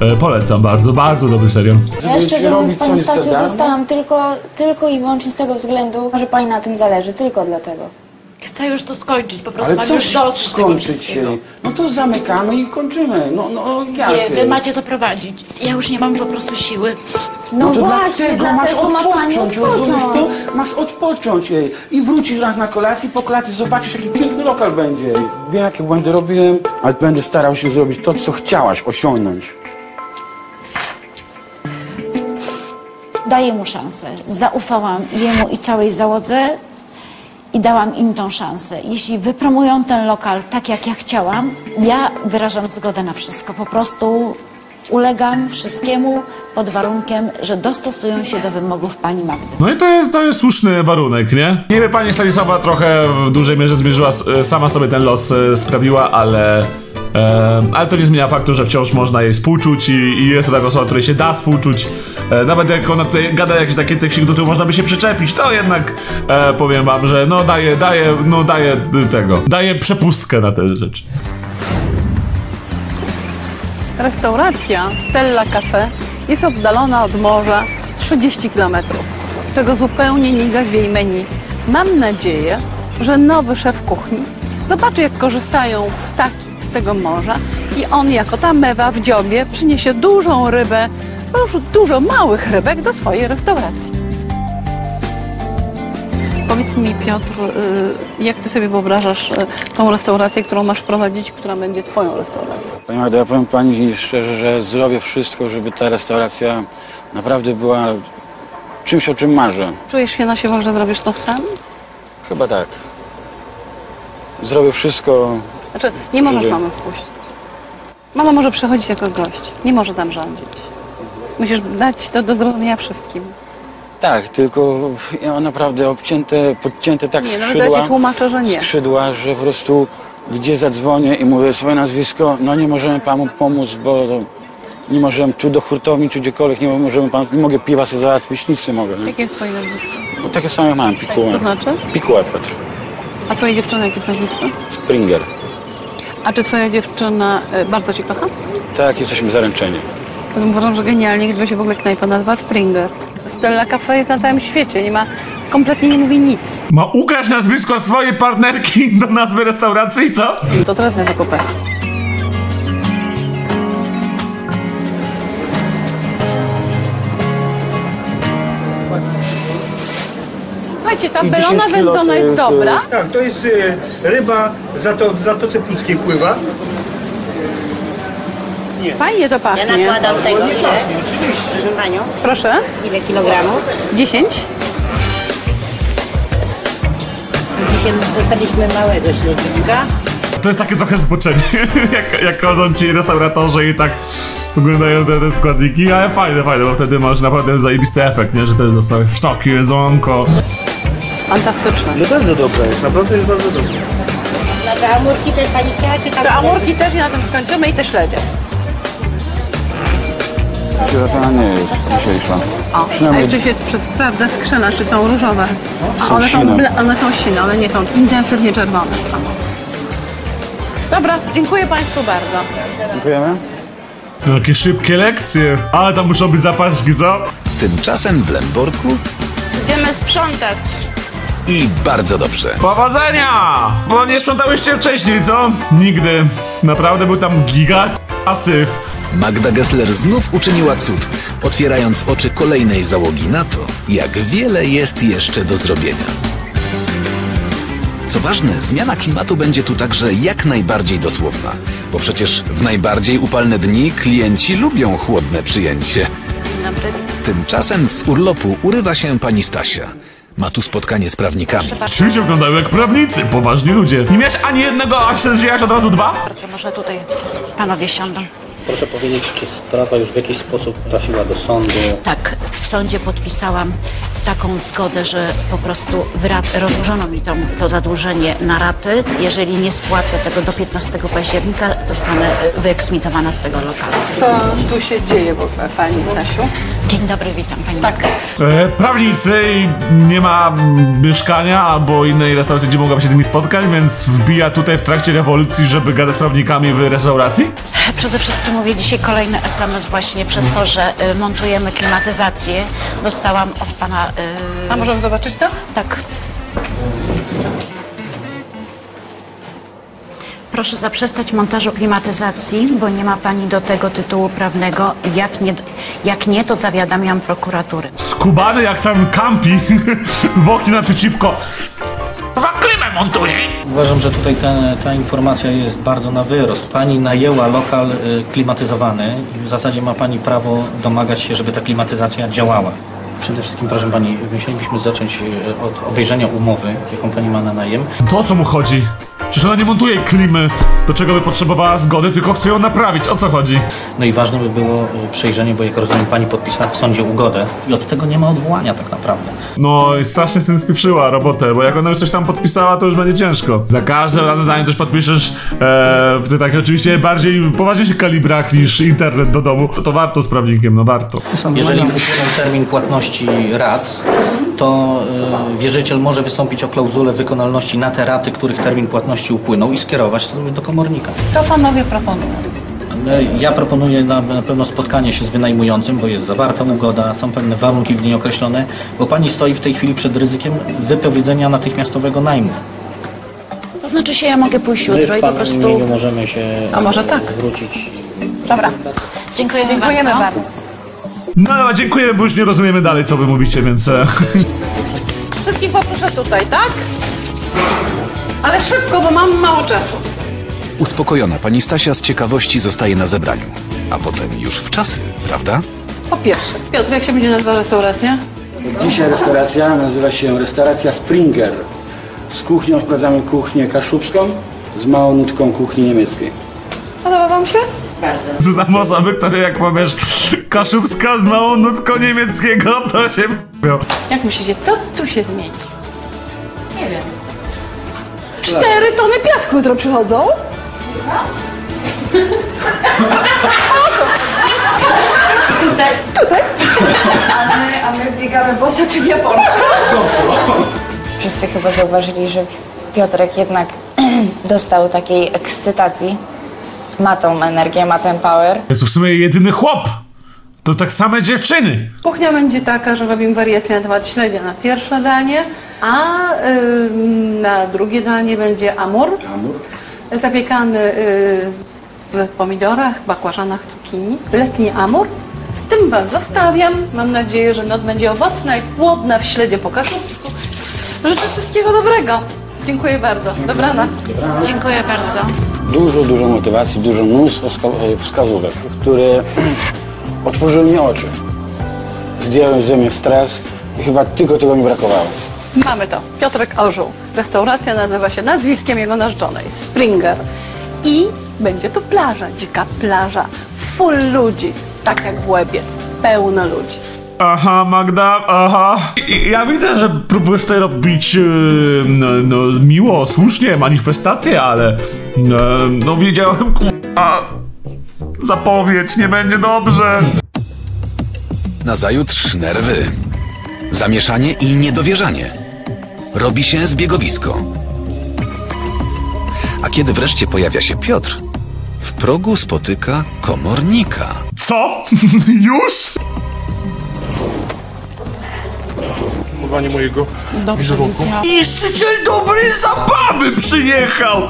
E, polecam bardzo, bardzo dobry serial. Ja szczerze mówiąc, Pani Stasiu, zostałam tylko, tylko i wyłącznie z tego względu, że Pani na tym zależy, tylko dlatego. Chcę już to skończyć, po prostu Ale mam coś już dosyć tego skończyć wszystkiego. się. No to zamykamy i kończymy. No, no jak? Nie, wy macie to prowadzić. Ja już nie mam po prostu siły. No, to właśnie, dlatego masz dlatego ma Pani odpocząć, rozumiesz odpocząć. to? Masz odpocząć jej. I wrócisz raz na kolację, po kolacji zobaczysz, jaki piękny lokal będzie. Wiem, jakie błędy robiłem, ale będę starał się zrobić to, co chciałaś osiągnąć. Daję mu szansę. Zaufałam jemu i całej załodze i dałam im tą szansę. Jeśli wypromują ten lokal tak, jak ja chciałam, ja wyrażam zgodę na wszystko. Po prostu ulegam wszystkiemu pod warunkiem, że dostosują się do wymogów pani Magdy. No i to jest, to jest słuszny warunek, nie? Niby pani Stanisława trochę w dużej mierze zmierzyła, sama sobie ten los e, sprawiła, ale... E, ale to nie zmienia faktu, że wciąż można jej współczuć i, i jest to taka osoba, której się da współczuć. E, nawet jak ona tutaj gada jakieś takie teksty, do których można by się przyczepić, to jednak e, powiem wam, że no daje, daje, no daje tego, daje przepustkę na te rzeczy. Restauracja Stella Cafe jest oddalona od morza 30 km, czego zupełnie nie widać w jej menu. Mam nadzieję, że nowy szef kuchni zobaczy, jak korzystają ptaki tego morza i on jako ta mewa w dziobie przyniesie dużą rybę, już dużo małych rybek do swojej restauracji. Powiedz mi, Piotr, y, jak ty sobie wyobrażasz y, tą restaurację, którą masz prowadzić, która będzie twoją restauracją? Pani Magda, ja powiem Pani szczerze, że zrobię wszystko, żeby ta restauracja naprawdę była czymś, o czym marzę. Czujesz się na siłach, że zrobisz to sam? Chyba tak. Zrobię wszystko. Znaczy, nie możesz żeby- mamy wpuścić. Mama może przychodzić jako gość, nie może tam rządzić. Musisz dać to do zrozumienia wszystkim. Tak, tylko ja mam naprawdę obcięte, podcięte tak Nie, no skrzydła. ja ci tłumaczę, że nie. Skrzydła, że po prostu gdzie zadzwonię i mówię swoje nazwisko, no nie możemy panu pomóc, bo nie możemy tu do hurtowni czy gdziekolwiek, nie możemy panu, nie mogę piwa sobie załatwić, nic nie mogę. Nie? Jakie jest twoje nazwisko? No, takie same mam, pikułę. To znaczy? Pikułę Petr. A twoja dziewczyna jakie jest nazwisko? Springer. A czy twoja dziewczyna y, bardzo cię kocha? Tak, jesteśmy zaręczeni. Uważam, że genialnie, gdyby się w ogóle knajpa nazwała Springer. Stella Cafe jest na całym świecie, nie ma, kompletnie nie mówi nic. Ma ukraść nazwisko swojej partnerki do nazwy restauracji, co? To teraz nie wykupę. Słuchajcie, ta belona wędzona jest dobra. Tak, to jest y, ryba za to, w Zatoce Puckiej pływa. Fajnie to pachnie. Ja nakładam tego ile? Proszę panią. Proszę. Ile kilogramów? 10. Dzisiaj dostaliśmy małego śledzika. To jest takie trochę zboczenie, jak, jak chodzą ci restauratorzy i tak oglądają te, te składniki, ale fajne, fajne, bo wtedy masz naprawdę zajebisty efekt, nie? Że ty dostałeś sztoki, jedzonko. Fantastyczne. No bardzo dobra jest, naprawdę jest bardzo dobra. Na te amurki też pani chciała, czy tam... Te amurki też i na tym skończymy i te śledzie. To nie jest dzisiejsza. O, a jeszcze się sprawdza skrzela, czy są różowe. A Są one są, ble- one są sine, one nie są intensywnie czerwone. Dobra, dziękuję Państwu bardzo. dziękujemy. No, Jakie szybkie lekcje. Ale tam muszą być zapaśki, co? Tymczasem w Lemborku Idziemy sprzątać. I bardzo dobrze. Powodzenia! Bo nie sprzątałyście wcześniej, co? Nigdy. Naprawdę był tam giga asy. Magda Gessler znów uczyniła cud, otwierając oczy kolejnej załogi na to, jak wiele jest jeszcze do zrobienia. Co ważne, zmiana klimatu będzie tu także jak najbardziej dosłowna, bo przecież w najbardziej upalne dni klienci lubią chłodne przyjęcie. Tymczasem z urlopu urywa się pani Stasia. Ma tu spotkanie z prawnikami. Czyli się wyglądają jak prawnicy, poważni ludzie. Nie miałeś ani jednego, a się zjechać od razu dwa? Bardzo może tutaj panowie siądą. Proszę powiedzieć, czy sprawa już w jakiś sposób trafiła do sądu? Tak, w sądzie podpisałam taką zgodę, że po prostu wyra- rozłożono mi to, to zadłużenie na raty. Jeżeli nie spłacę tego do 15 października, zostanę y, wyeksmitowana z tego lokalu. Co tu się dzieje w ogóle, Pani Stasiu? Dzień dobry, witam Pani. Tak. E, prawnicy nie ma mieszkania albo innej restauracji, gdzie mogłaby się z nimi spotkać, więc wbija tutaj w trakcie rewolucji, żeby gadać z prawnikami w restauracji? Przede wszystkim mówię dzisiaj kolejny SMS właśnie przez to, że y, montujemy klimatyzację. Dostałam od Pana... Y... A możemy zobaczyć to? Tak. Proszę zaprzestać montażu klimatyzacji, bo nie ma Pani do tego tytułu prawnego. Jak nie, jak nie to zawiadamiam prokuraturę. Skubany jak tam kampi w oknie naprzeciwko. Za klimę montuje! Uważam, że tutaj ta, ta informacja jest bardzo na wyrost. Pani najęła lokal y, klimatyzowany i w zasadzie ma Pani prawo domagać się, żeby ta klimatyzacja działała. Przede wszystkim, proszę Pani, musielibyśmy zacząć y, od obejrzenia umowy, jaką Pani ma na najem. To o co mu chodzi? Przecież ona nie montuje klimy, do czego by potrzebowała zgody, tylko chce ją naprawić. O co chodzi? No i ważne by było y, przejrzenie, bo jak rozumiem, Pani podpisała w sądzie ugodę i od tego nie ma odwołania tak naprawdę. No i strasznie z tym spieprzyła robotę, bo jak ona już coś tam podpisała, to już będzie ciężko. Za każdym razem, zanim coś podpiszesz e, w tych takich oczywiście bardziej poważniejszych kalibrach niż internet do domu, to warto z prawnikiem, no warto. Jeżeli upłynął termin płatności rat, to y, wierzyciel może wystąpić o klauzulę wykonalności na te raty, których termin płatności upłynął i skierować to już do komornika. Co Panowie proponują? Y, Ja proponuję na, pewno spotkanie się z wynajmującym, bo jest zawarta ugoda, są pewne warunki w niej określone, bo pani stoi w tej chwili przed ryzykiem wypowiedzenia natychmiastowego najmu. To znaczy się, ja mogę pójść My jutro w i po prostu... możemy się A może tak? zwrócić. Dobra. Dziękujemy, Dziękujemy bardzo. bardzo. No ale dziękuję, bo już nie rozumiemy dalej, co wy mówicie, więc... E, Wszystkich poproszę tutaj, tak? Ale szybko, bo mam mało czasu. Uspokojona pani Stasia z ciekawości zostaje na zebraniu, a potem już w czasy, prawda? Po pierwsze, Piotr, jak się będzie nazywała restauracja? Dzisiaj restauracja nazywa się restauracja Springer. Z kuchnią wprowadzamy kuchnię kaszubską z małą nutką kuchni niemieckiej. Podoba Wam się? znam osoby, które jak powiesz kaszubska z małą nutką niemieckiego, to się. Jak myślicie, co tu się zmieni? Nie wiem. Cztery tony piasku jutro przychodzą? Tutaj. Tutaj? A my, a my biegamy boso czy w Japonii? Wszyscy chyba zauważyli, że Piotrek jednak dostał takiej ekscytacji. Ma tą energię, ma ten power. Jest to w sumie jedyny chłop. To tak same dziewczyny. Kuchnia będzie taka, że robimy wariację na temat śledzia na pierwsze danie, a y, na drugie danie będzie amur. Zapiekany y, w pomidorach, bakłażanach, cukinii. Letni amur. Z tym Was zostawiam. Mam nadzieję, że noc będzie owocna i płodna w śledzie po kaszubsku. Życzę wszystkiego dobrego. Dziękuję bardzo. Dobranoc. Dziękuję bardzo. Dużo, dużo motywacji, dużo mnóstwo e, wskazówek, które otworzyły mi oczy. Zdjąłem ze mnie stres i chyba tylko tego mi brakowało. Mamy to. Piotrek Orzeł. Restauracja nazywa się nazwiskiem jego narzeczonej. Springer. I będzie tu plaża, dzika plaża. Full ludzi. Tak jak w Łebie. Pełno ludzi. Aha, Magda, aha. I, ja widzę, że próbujesz tutaj robić, e, no, no, miło, słusznie, manifestacje, ale e, no wiedziałem, a zapowiedź, nie będzie dobrze. Nazajutrz nerwy. Zamieszanie i niedowierzanie. Robi się zbiegowisko. A kiedy wreszcie pojawia się Piotr, w progu spotyka komornika. Co? Już? Filmowanie mojego Dobrze, Alicja. Niszczyciel dobrej zabawy przyjechał!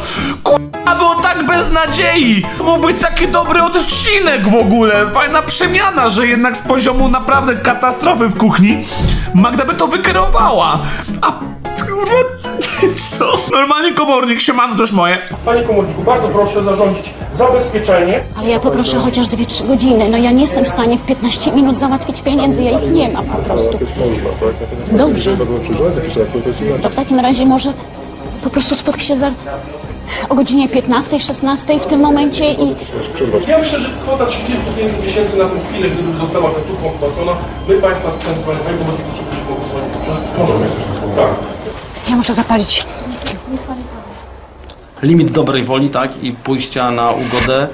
Kurwa, było tak bez nadziei! Mógł być taki dobry odcinek w ogóle! Fajna przemiana, że jednak z poziomu naprawdę katastrofy w kuchni Magda by to wykierowała! A kurwa, co? Normalnie komornik, siemano, to już moje. Panie komorniku, bardzo proszę zarządzić zabezpieczenie. Ale ja poproszę chociaż 2-3 godziny. No ja nie jestem w stanie w 15 minut załatwić pieniędzy, ja ich nie mam po prostu. Dobrze. To w takim razie może po prostu spotkać się za o godzinie 15, 16 w tym momencie i Ja myślę, że kwota 35 tysięcy na tę chwilę, gdyby została taktówką wpłacona, my Państwa sprzęt zwolnionego, bo czy mogą zwolnić sprzęt, możemy. Tak. Ja muszę zapalić. limit dobrej woli, tak, i pójścia na ugodę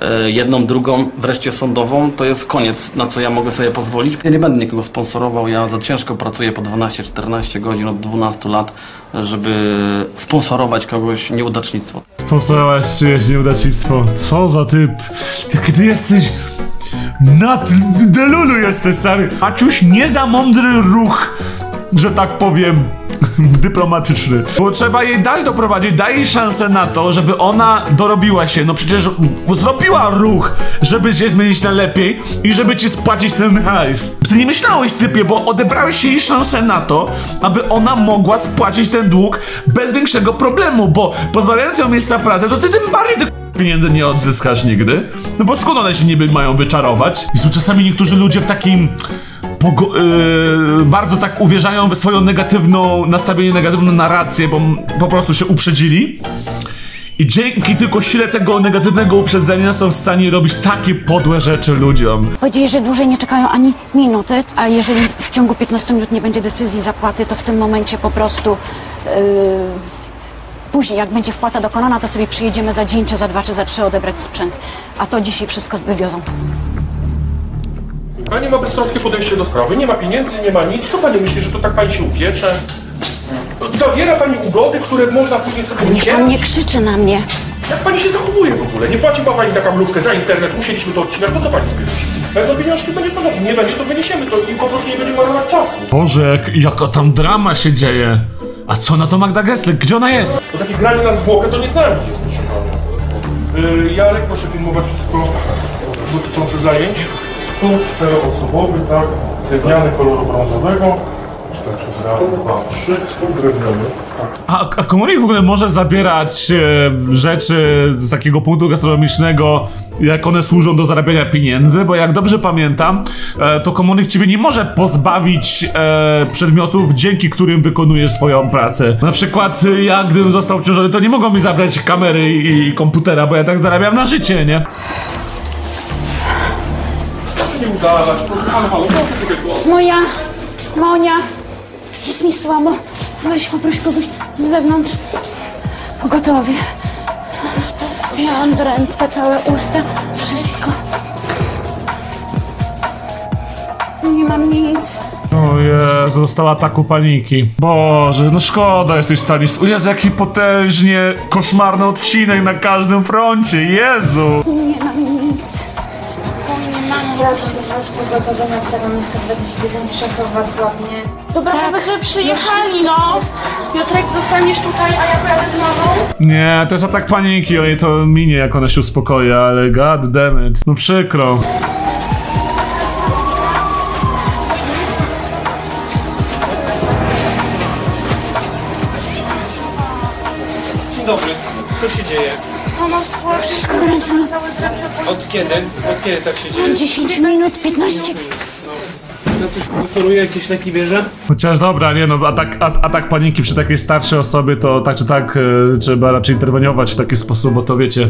e, jedną, drugą, wreszcie sądową, to jest koniec, na co ja mogę sobie pozwolić. Ja nie będę nikogo sponsorował, ja za ciężko pracuję po 12-14 godzin od 12 lat, żeby sponsorować kogoś nieudacznictwo. Sponsorować czyjeś nieudacznictwo. Co za typ? Jaki ty jesteś... Nad delulu jesteś, stary. Maciuś, nie za mądry ruch, że tak powiem, dyplomatyczny. Bo trzeba jej dać doprowadzić, daj jej szansę na to, żeby ona dorobiła się. No przecież zrobiła ruch, żeby się zmienić na lepiej i żeby ci spłacić ten hajs. Ty nie myślałeś, typie, bo odebrałeś jej szansę na to, aby ona mogła spłacić ten dług bez większego problemu, bo pozbawiając ją miejsca pracy, to ty tym bardziej tych pieniędzy nie odzyskasz nigdy. No bo skąd one się niby mają wyczarować? I są czasami niektórzy ludzie w takim yy, bardzo tak uwierzają w swoją negatywną, nastawienie negatywną narrację, bo po prostu się uprzedzili. I dzięki tylko sile tego negatywnego uprzedzenia są w stanie robić takie podłe rzeczy ludziom. Powiedzieli, że dłużej nie czekają ani minuty, a jeżeli w ciągu 15 minut nie będzie decyzji zapłaty, to w tym momencie po prostu yy, później, jak będzie wpłata dokonana, to sobie przyjedziemy za dzień, czy za dwa, czy za trzy odebrać sprzęt. A to dzisiaj wszystko wywiozą. Pani ma beztroskie podejście do sprawy, nie ma pieniędzy, nie ma nic. Co Pani myśli, że to tak Pani się upiecze? Zawiera Pani ugody, które można później sobie Niech pan nie krzyczy na mnie. Jak Pani się zachowuje w ogóle? Nie płaci ma Pani za kablówkę, za internet, musieliśmy to odcinać, to co Pani sobie myśli? Będą pieniążki, będzie w porządku. Nie będzie, to wyniesiemy to i po prostu nie będziemy marnować czasu. Boże, jak, jaka tam drama się dzieje. A co na to Magda Gessler? Gdzie ona jest? Bo takie granie na zwłokę to nie z nami jest, proszę Pani. Yy, Jarek, proszę filmować wszystko dotyczące zajęć. Stół czteroosobowy, tak, drewniany koloru brązowego. Raz, dwa, trzy, drewniany. Tak. A, a komornik w ogóle może zabierać e, rzeczy z takiego punktu gastronomicznego, jak one służą do zarabiania pieniędzy, bo jak dobrze pamiętam, e, to komornik ciebie nie może pozbawić e, przedmiotów, dzięki którym wykonujesz swoją pracę. Na przykład e, ja, gdybym został obciążony, to nie mogą mi zabrać kamery i, i komputera, bo ja tak zarabiam na życie, nie? Nie udalać, halo, halo, proszę głos. Moja, Monia, jest mi słabo. Weź poproś kogoś z zewnątrz. Pogotowie. Miałam drętwe, całe usta, wszystko. Nie mam nic. O Jezu, dostała ataku paniki. Boże, no szkoda jest tej Stanis. O Jezu, jaki potężnie koszmarny odcinek na każdym froncie, Jezu! Nie mam nic. Zaraz się pogotowienia staramy 129 szefowa słabnie. Dobra, Tak. powiedz, że przyjechali, no. Piotrek, zostaniesz tutaj, a ja pojadę z mamą. Nie, to jest atak paniki, o jej to minie, jak ona się uspokoi, ale god damn it. No przykro. Dzień dobry. Co się dzieje? Wszystko drętwy. Od kiedy? Od kiedy tak się dzieje? 10 minut, 15. No coś choruje, jakieś leki bierze? Chociaż dobra, nie no, atak, a, atak paniki przy takiej starszej osobie to tak czy tak e, trzeba raczej interweniować w taki sposób, bo to wiecie,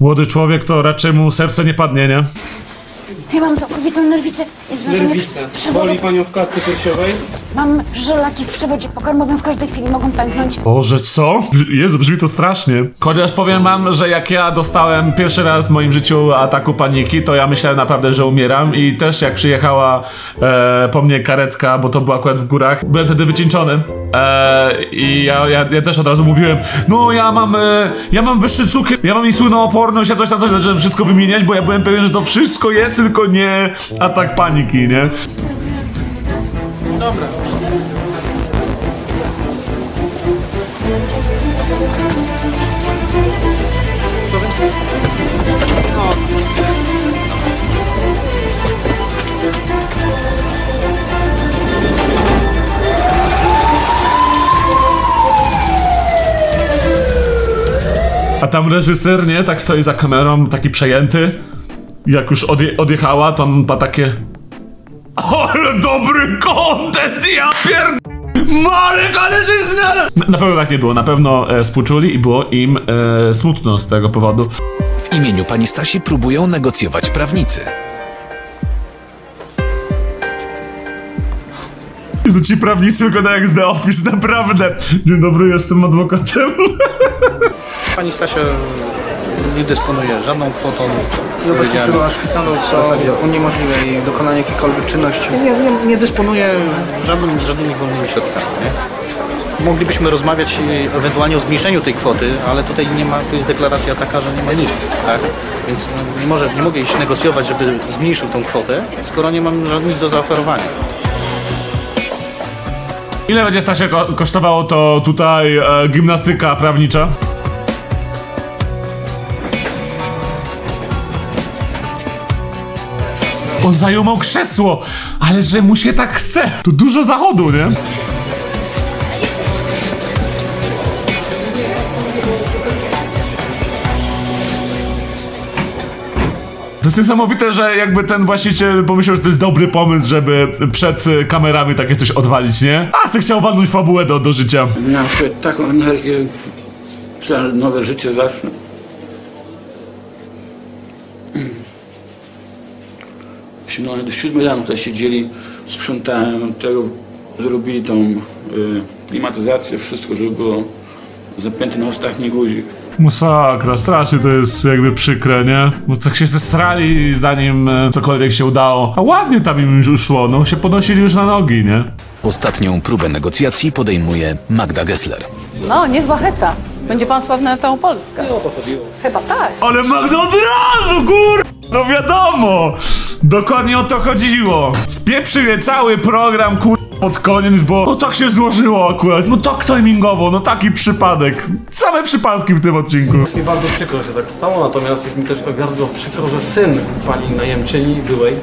młody człowiek to raczej mu serce nie padnie, nie? Ja mam całkowitą nerwicę i związanie Nerwice. przewodu. Boli panią w klatce piersiowej? Mam żelaki w przewodzie pokarmowym, w każdej chwili mogą pęknąć. Boże, co? Jezu, brzmi to strasznie. Chociaż powiem wam, że jak ja dostałem pierwszy raz w moim życiu ataku paniki, to ja myślałem naprawdę, że umieram i też jak przyjechała e, po mnie karetka, bo to było akurat w górach, byłem wtedy wycieńczony e, i ja, ja, ja też od razu mówiłem, no ja mam, e, ja mam wyższy cukier, ja mam insulinooporność, ja coś tam, coś, zacząłem wszystko wymieniać, bo ja byłem pewien, że to wszystko jest, tylko nie atak paniki, nie? Dobra. A tam reżyser, nie? Tak stoi za kamerą, taki przejęty. Jak już odje odjechała, to on ma takie... Ale dobry content, ja pierd... Marek, ale się znalazł! Na, na pewno tak nie było, na pewno e, współczuli i było im e, smutno z tego powodu. W imieniu pani Stasi próbują negocjować prawnicy. Jezu, ci prawnicy wyglądają jak z The Office, naprawdę. Dzień dobry, jestem adwokatem. Pani Stasia nie dysponuje żadną kwotą. I obecnie była w szpitalu, co uniemożliwia jej dokonanie jakiejkolwiek czynności. Nie, nie, nie dysponuje żadnym, żadnymi wolnymi środkami. Nie? Moglibyśmy rozmawiać ewentualnie o zmniejszeniu tej kwoty, ale tutaj nie ma, to jest deklaracja taka, że nie ma nic, tak? Więc no, nie, może, nie mogę iść negocjować, żeby zmniejszył tą kwotę, skoro nie mam nic do zaoferowania. Ile będzie Stasia ko kosztowało to tutaj e, gimnastyka prawnicza? On zajumał krzesło, ale że mu się tak chce. To dużo zachodu, nie? To jest niesamowite, że jakby ten właściciel pomyślał, że to jest dobry pomysł, żeby przed kamerami takie coś odwalić, nie? A, se chciał walnąć fabułę do, do życia. Miałem taką energię, że nowe życie zacznę. No, do siódmej rano tutaj siedzieli, sprzątałem, tego, zrobili tą y, klimatyzację, wszystko, żeby było zapięte na ostatni guzik. Masakra, strasznie to jest jakby przykre, nie? Bo tak się zesrali zanim e, cokolwiek się udało. A ładnie tam im już szło, no się podnosili już na nogi, nie? Ostatnią próbę negocjacji podejmuje Magda Gessler. No, niezła heca. Będzie pan sprawny na całą Polskę. Nie o to chodziło. Chyba tak. Ale Magda od razu, gór! No wiadomo! Dokładnie o to chodziło. Spieprzył je cały program, kur... pod koniec, bo no tak się złożyło akurat. No tak timingowo, no taki przypadek. Same przypadki w tym odcinku. Jest mi bardzo przykro, że tak stało, natomiast jest mi też bardzo przykro, że syn pani najemczyni byłej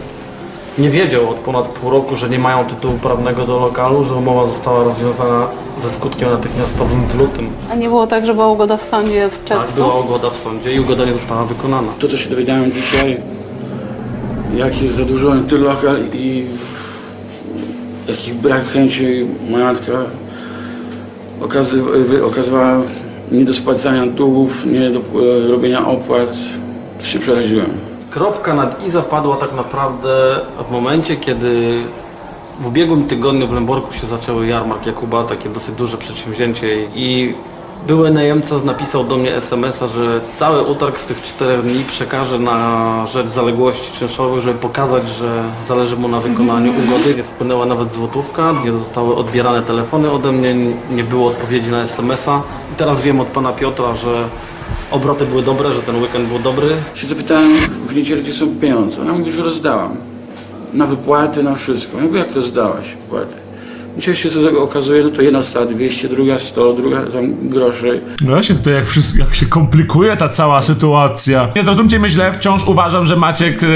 nie wiedział od ponad pół roku, że nie mają tytułu prawnego do lokalu, że umowa została rozwiązana ze skutkiem natychmiastowym w lutym. A nie było tak, że była ugoda w sądzie w czerwcu? Tak, była ugoda w sądzie i ugoda nie została wykonana. To, co się dowiedziałem dzisiaj, jak jest zadłużony ten lokal i jaki brak chęci moja matka okazywała nie do spłacania długów, nie do e, robienia opłat, się przeraziłem. Kropka nad i zapadła tak naprawdę w momencie, kiedy w ubiegłym tygodniu w Lęborku się zaczęły jarmark Jakuba, takie dosyć duże przedsięwzięcie i były najemca napisał do mnie SMS-a, że cały utarg z tych czterech dni przekaże na rzecz zaległości czynszowych, żeby pokazać, że zależy mu na wykonaniu ugody. Nie wpłynęła nawet złotówka, nie zostały odbierane telefony ode mnie, nie było odpowiedzi na SMS-a. I teraz wiem od pana Piotra, że obroty były dobre, że ten weekend był dobry. Się zapytałem w niedzielę, gdzie są pieniądze. Ona mówi, że rozdałam. Na wypłaty, na wszystko. Ja mówię, jak rozdałaś wypłaty? Dzisiaj się to okazuje, no to jedna stała 200, druga 100, druga tam groszy. No właśnie, to jak, wszystko, jak się komplikuje ta cała sytuacja. Nie zrozumcie mnie źle, wciąż uważam, że Maciek, e,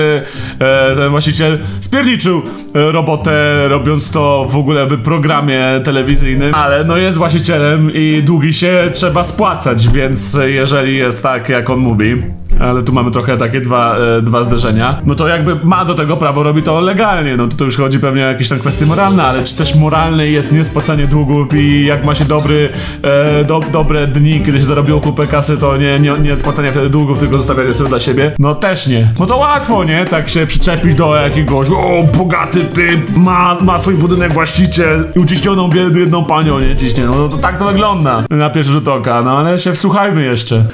e, ten właściciel, spierniczył e, robotę, robiąc to w ogóle w programie telewizyjnym, ale no jest właścicielem i długi się trzeba spłacać, więc jeżeli jest tak, jak on mówi, ale tu mamy trochę takie dwa, e, dwa zderzenia, no to jakby ma do tego prawo, robi to legalnie, no to, to już chodzi pewnie o jakieś tam kwestie moralne, ale czy też moralne idealne jest niespłacanie długów i jak ma się dobry, e, do, dobre dni, kiedy się zarobiło kupę kasy, to nie, nie, nie spłacanie wtedy długów, tylko zostawianie sobie dla siebie. No też nie. No to łatwo, nie? Tak się przyczepić do jakiegoś, o, bogaty typ, ma, ma swój budynek właściciel i uciśnioną biedną panią, nie ciśnie. No to tak to wygląda na pierwszy rzut oka, no ale się wsłuchajmy jeszcze.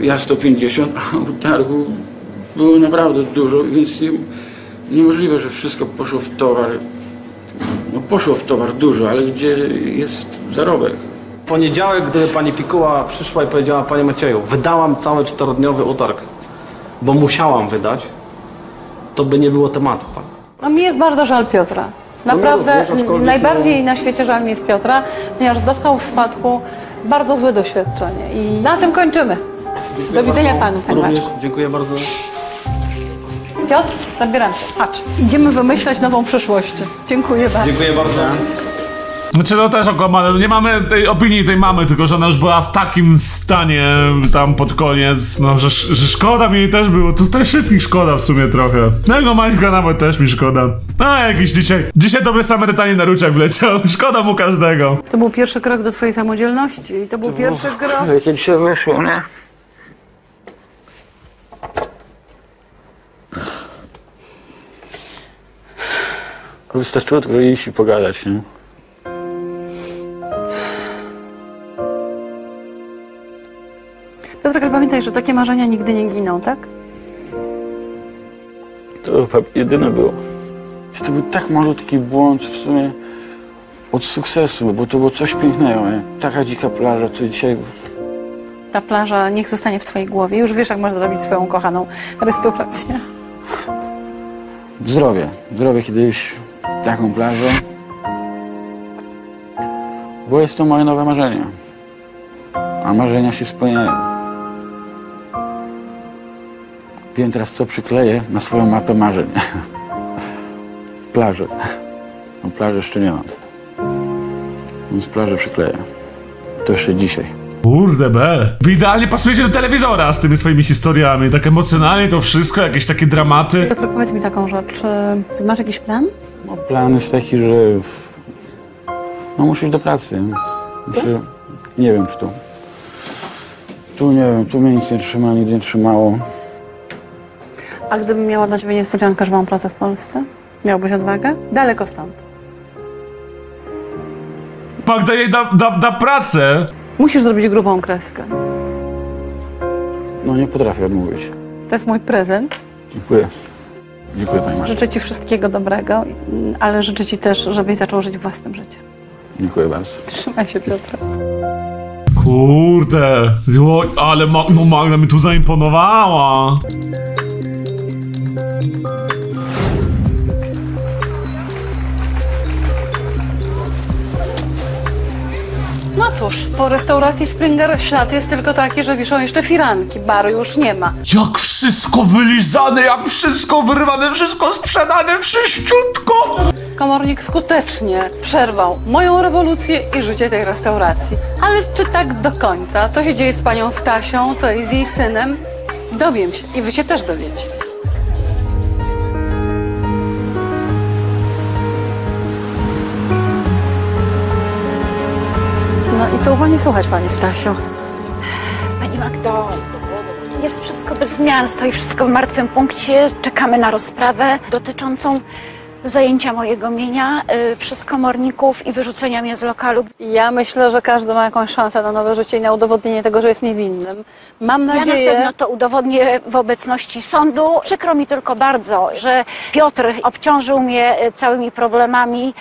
Ja 150, a u targu było naprawdę dużo, więc nie, niemożliwe, że wszystko poszło w towar. No poszło w towar dużo, ale gdzie jest zarobek? W poniedziałek, gdyby pani Pikuła przyszła i powiedziała, panie Macieju, wydałam cały czterodniowy utarg, bo musiałam wydać, to by nie było tematu, tak? No mi jest bardzo żal Piotra. No mnie Naprawdę również, aczkolwiek, najbardziej na świecie żal mi jest Piotra, ponieważ dostał w spadku bardzo złe doświadczenie. I na tym kończymy. Do widzenia panu, panie Również, dziękuję bardzo. Piotr, zabieram cię. Patrz. Idziemy wymyślać nową przyszłość. Dziękuję bardzo. Dziękuję bardzo. Znaczy no też okłamane, no nie mamy tej opinii tej mamy, tylko że ona już była w takim stanie tam pod koniec, no że, że szkoda mi jej też było, tutaj wszystkich szkoda w sumie trochę. No jego Maćka nawet też mi szkoda. A jakiś dzisiaj, dzisiaj dobry Samarytanie na ruczek wleciał, szkoda mu każdego. To był pierwszy krok do twojej samodzielności i to był pierwszy krok. Jakie dzisiaj wyszło, nie? Wystarczyło tylko iść i pogadać, nie? Piotrek, pamiętaj, że takie marzenia nigdy nie giną, tak? To chyba jedyne było. To był tak malutki błąd w sumie od sukcesu, bo to było coś pięknego, nie? Taka dzika plaża, co dzisiaj... Ta plaża niech zostanie w twojej głowie. Już wiesz, jak masz zrobić swoją kochaną restaurację. Zdrowie. Zdrowie kiedyś taką plażę. Bo jest to moje nowe marzenie. A marzenia się spełniają. Wiem teraz, co przykleję na swoją mapę marzeń. Plażę. No plaży jeszcze nie mam. Więc plażę przykleję. To jeszcze dzisiaj. Kurde be. Wy idealnie pasujecie do telewizora z tymi swoimi historiami, tak emocjonalnie to wszystko, jakieś takie dramaty. Piotrek, powiedz mi taką rzecz. Czy masz jakiś plan? No, plan jest taki, że no muszę iść do pracy. Muszę, nie wiem, czy tu. Tu nie wiem, tu mnie nic nie trzyma, nigdy nie trzymało. A gdybym miała dla ciebie niespodziankę, że mam pracę w Polsce? Miałbyś odwagę? Daleko stąd. Magda jej da, da, da pracę. Musisz zrobić grubą kreskę. No nie potrafię odmówić. To jest mój prezent. Dziękuję. Dziękuję Pani Marta. Życzę ci wszystkiego dobrego, ale życzę ci też, żebyś zaczął żyć własnym życiem. Dziękuję bardzo. Trzymaj się, Piotrek. Kurde, ale ma, no Magda mi tu zaimponowała. No cóż, po restauracji Springer ślad jest tylko taki, że wiszą jeszcze firanki. Baru już nie ma. Jak wszystko wylizane, jak wszystko wyrwane, wszystko sprzedane, wszyściutko. Komornik skutecznie przerwał moją rewolucję i życie tej restauracji. Ale czy tak do końca? Co się dzieje z panią Stasią, co jest z jej synem? Dowiem się i wy się też dowiecie. Pani słuchać, pani Stasiu? Pani Magdo, jest wszystko bez zmian, stoi wszystko w martwym punkcie. Czekamy na rozprawę dotyczącą zajęcia mojego mienia y, przez komorników i wyrzucenia mnie z lokalu. Ja myślę, że każdy ma jakąś szansę na nowe życie i na udowodnienie tego, że jest niewinnym. Mam Ja na nadzieję... pewno to udowodnię w obecności sądu. Przykro mi tylko bardzo, że Piotr obciążył mnie y, całymi problemami,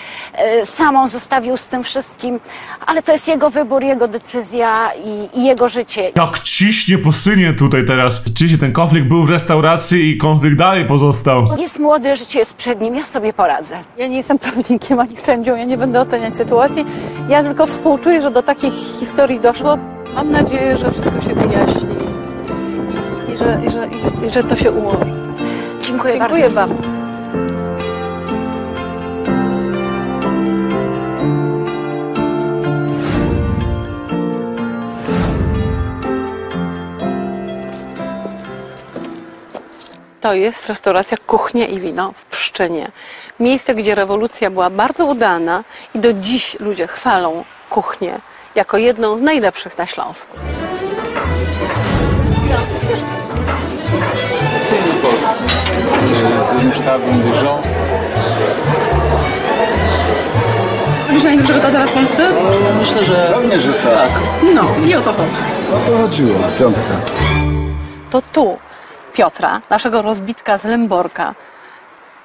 y, samą zostawił z tym wszystkim, ale to jest jego wybór, jego decyzja i, i jego życie. Jak ciśnie po synie tutaj teraz. Rzeczywiście ten konflikt był w restauracji i konflikt dalej pozostał. Jest młody, życie jest przed nim, ja sobie poradzę. Ja nie jestem prawnikiem ani sędzią, ja nie będę oceniać sytuacji. Ja tylko współczuję, że do takiej historii doszło. Mam nadzieję, że wszystko się wyjaśni i, i, że, i, że, i, że to się ułoży. Dziękuję, Dziękuję bardzo. bardzo. To jest restauracja Kuchnia i Wino w Pszczynie. Miejsce, gdzie rewolucja była bardzo udana i do dziś ludzie chwalą kuchnię jako jedną z najlepszych na Śląsku. z musztardą Dijon. Lubisz najlepszego tatara w Polsce? Myślę, że... Pewnie, że tak. No, i o to chodzi. O to chodziło, piątka. To tu Piotra, naszego rozbitka z Lęborka,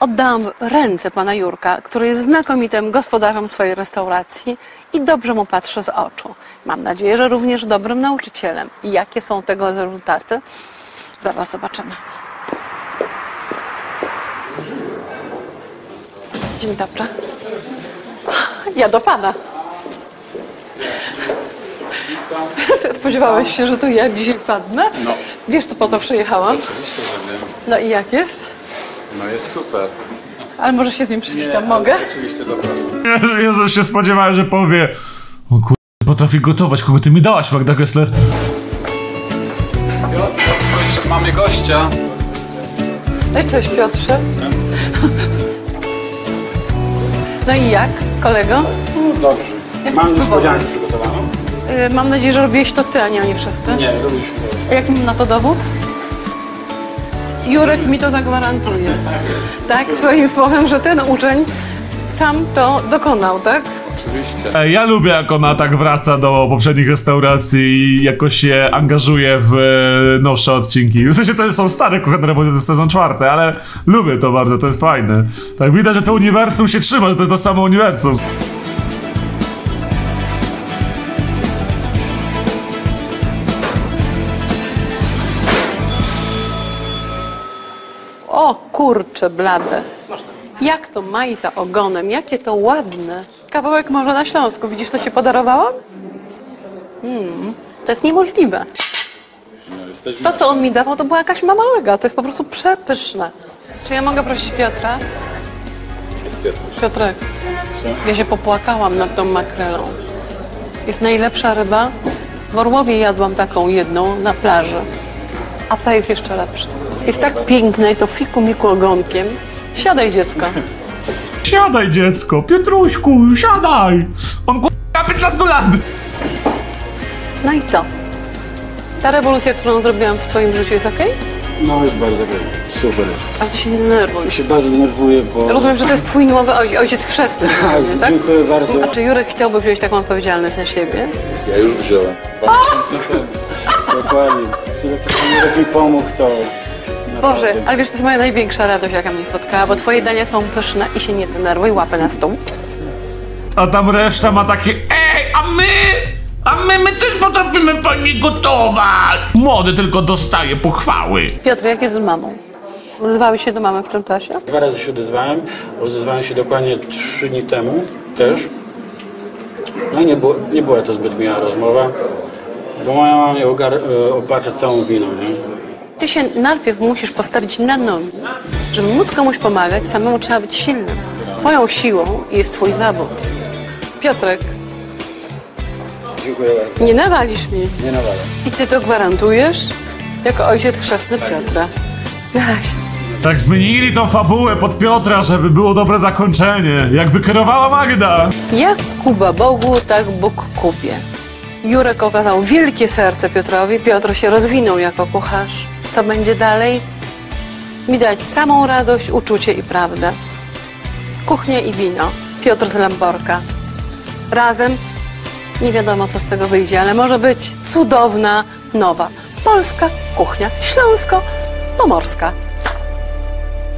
oddałam w ręce pana Jurka, który jest znakomitym gospodarzem swojej restauracji i dobrze mu patrzy z oczu. Mam nadzieję, że również dobrym nauczycielem. I jakie są tego rezultaty? Zaraz zobaczymy. Dzień dobry. Ja do pana. Spodziewałeś się, że to ja dzisiaj padnę? No. Wiesz, to po co przyjechałam? Oczywiście, że wiem. No i jak jest? No jest super. Ale może się z nim przywitam, mogę? Oczywiście, zapraszam. Jezu, się spodziewałem, że powie O kur... potrafi gotować, kogo ty mi dałaś, Magda Gessler? Mamy gościa. Ej, cześć Piotrze. No i jak, kolego? Dobrze. Jak Mam niespodziankę przygotowaną. Y, Mam nadzieję, że robiłeś to ty, a nie oni wszyscy. Nie, robiliśmy A jaki mam na to dowód? Jurek mi to zagwarantuje. Tak, swoim słowem, że ten uczeń sam to dokonał, tak? Oczywiście. E, Ja lubię, jak ona tak wraca do poprzednich restauracji i jakoś się angażuje w e, nowsze odcinki. W sensie to są stare kuchenne roboty, to jest sezon czwarty, ale lubię to bardzo, to jest fajne. Tak widać, że to uniwersum się trzyma, że to jest to samo uniwersum. Kurcze blade. Jak to majta ogonem, jakie to ładne. Kawałek morza na Śląsku. Widzisz, co ci podarowałam? Mm, to jest niemożliwe. No. To, co on mi dawał, to była jakaś mama. To jest po prostu przepyszne. Czy ja mogę prosić Piotra? Jest Piotr. Piotrek, ja się popłakałam nad tą makrelą. Jest najlepsza ryba. W Orłowie jadłam taką jedną na plaży. A ta jest jeszcze lepsza. Jest tak piękna i to fiku miku ogonkiem. Siadaj dziecko. Siadaj dziecko, Piotruśku, siadaj! On k***a 15 lat! No i co? Ta rewolucja, którą zrobiłam w twoim życiu jest okej? No jest bardzo dobry. Super jest. Ale ty się nie denerwuj. Ja się bardzo denerwuję, bo... Rozumiem, że to jest twój nowy oj- ojciec chrzestny. Tak, pewnie, tak? dziękuję bardzo. A czy Jurek chciałby wziąć taką odpowiedzialność na siebie? Ja już wziąłem. Dokładnie. Tyle co pan Jurek mi pomógł, to... Boże, ale wiesz, to jest moja największa radość, jaka mnie spotkała, bo twoje dania są pyszne i się nie denerwuj, łapę na stół. A tam reszta ma takie Ej, a my! A my, my też potrafimy fajnie gotować! Młody tylko dostaje pochwały. Piotr, jak jest z mamą? Odezwałeś się do mamy w tym czasie? Dwa razy się odezwałem. Odezwałem się dokładnie trzy dni temu też. No i nie, było, nie była to zbyt miła rozmowa, bo moja mama mnie ogar, e, obarcza całą winą, nie? Ty się najpierw musisz postawić na nogi. Żeby móc komuś pomagać, samemu trzeba być silnym. Twoją siłą jest twój zawód. Piotrek, Dziękuję bardzo. nie nawalisz mi. Nie nawalę. I ty to gwarantujesz? Jako ojciec chrzestny Piotra. Na razie. Tak zmienili tą fabułę pod Piotra, żeby było dobre zakończenie. Jak wykierowała Magda. Jak Kuba Bogu, tak Bóg Kubie. Jurek okazał wielkie serce Piotrowi, Piotr się rozwinął jako kucharz. Co będzie dalej? Widać samą radość, uczucie i prawdę. Kuchnia i wino. Piotr z Lemborka. Razem nie wiadomo, co z tego wyjdzie, ale może być cudowna, nowa polska kuchnia śląsko-pomorska.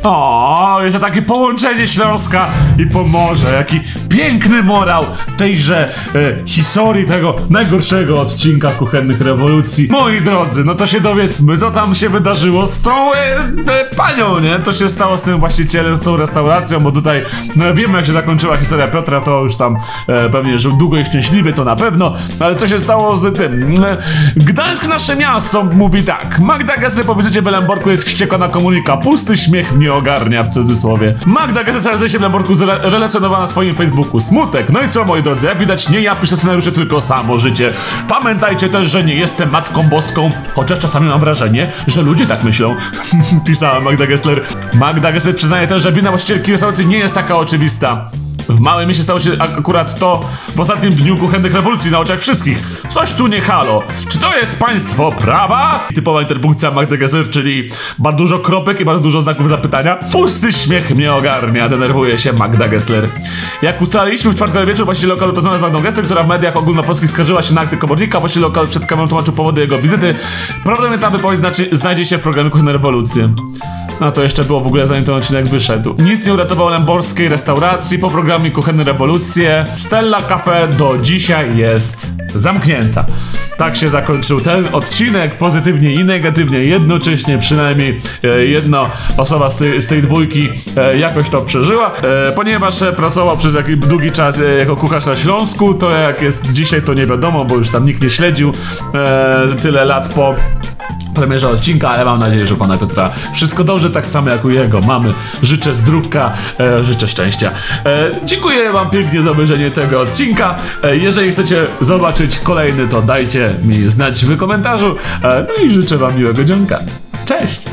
O, jeszcze takie połączenie Śląska i Pomorze. Jaki piękny morał tejże e, historii tego najgorszego odcinka kuchennych rewolucji. Moi drodzy, no to się dowiedzmy, co tam się wydarzyło z tą e, e, panią, nie? Co się stało z tym właścicielem, z tą restauracją, bo tutaj no, wiemy, jak się zakończyła historia Piotra, to już tam e, pewnie żył długo i szczęśliwy, to na pewno, ale co się stało z tym? E, Gdańsk nasze miasto mówi tak. Magda Gessler po wizycie w Belemborku jest wściekła na komunika. Pusty śmiech mnie ogarnia w cudzysłowie. Magda Gazeta się w Lemborku zre- relacjonowała na swoim Facebooku. Smutek. No i co, moi drodzy, jak widać, nie ja piszę scenariusze, tylko samo życie. Pamiętajcie też, że nie jestem matką boską, chociaż czasami mam wrażenie, że ludzie tak myślą. Pisała Magda Gessler. Magda Gessler przyznaje też, że wina właścicielki restauracji nie jest taka oczywista. W małym mieście stało się ak- akurat to w ostatnim dniu kuchennych rewolucji na oczach wszystkich. Coś tu nie halo. Czy to jest państwo prawa? Typowa interpunkcja Magdy Gessler, czyli bardzo dużo kropek i bardzo dużo znaków zapytania. Pusty śmiech mnie ogarnia, denerwuje się Magda Gessler. Jak ustaliliśmy w czwartek wieczór, właściciel lokalu rozmawia z Magdą Gessler, która w mediach ogólnopolskich skarżyła się na akcję komornika. Właściciel lokalu przed kamerą tłumaczył powody jego wizyty. Prawdopodobnie ta wypowiedź znaczy, znajdzie się w programie Kuchenne Rewolucje. No to jeszcze było w ogóle zanim ten odcinek wyszedł. Nic nie uratowało lęborskiej restauracji po programie Kuchenne Rewolucje. Stella Cafe do dzisiaj jest zamknięta. Tak się zakończył ten odcinek, pozytywnie i negatywnie, jednocześnie przynajmniej e, jedna osoba z tej, z tej dwójki e, jakoś to przeżyła. E, ponieważ pracował przez jakiś długi czas jako kucharz na Śląsku, to jak jest dzisiaj to nie wiadomo, bo już tam nikt nie śledził tyle lat po premierze odcinka, ale mam nadzieję, że pana Piotra wszystko dobrze, tak samo jak u jego mamy. Życzę zdrówka, e, życzę szczęścia. E, dziękuję wam pięknie za obejrzenie tego odcinka. E, jeżeli chcecie zobaczyć kolejny, to dajcie mi znać w komentarzu. E, no i życzę wam miłego dzionka. Cześć!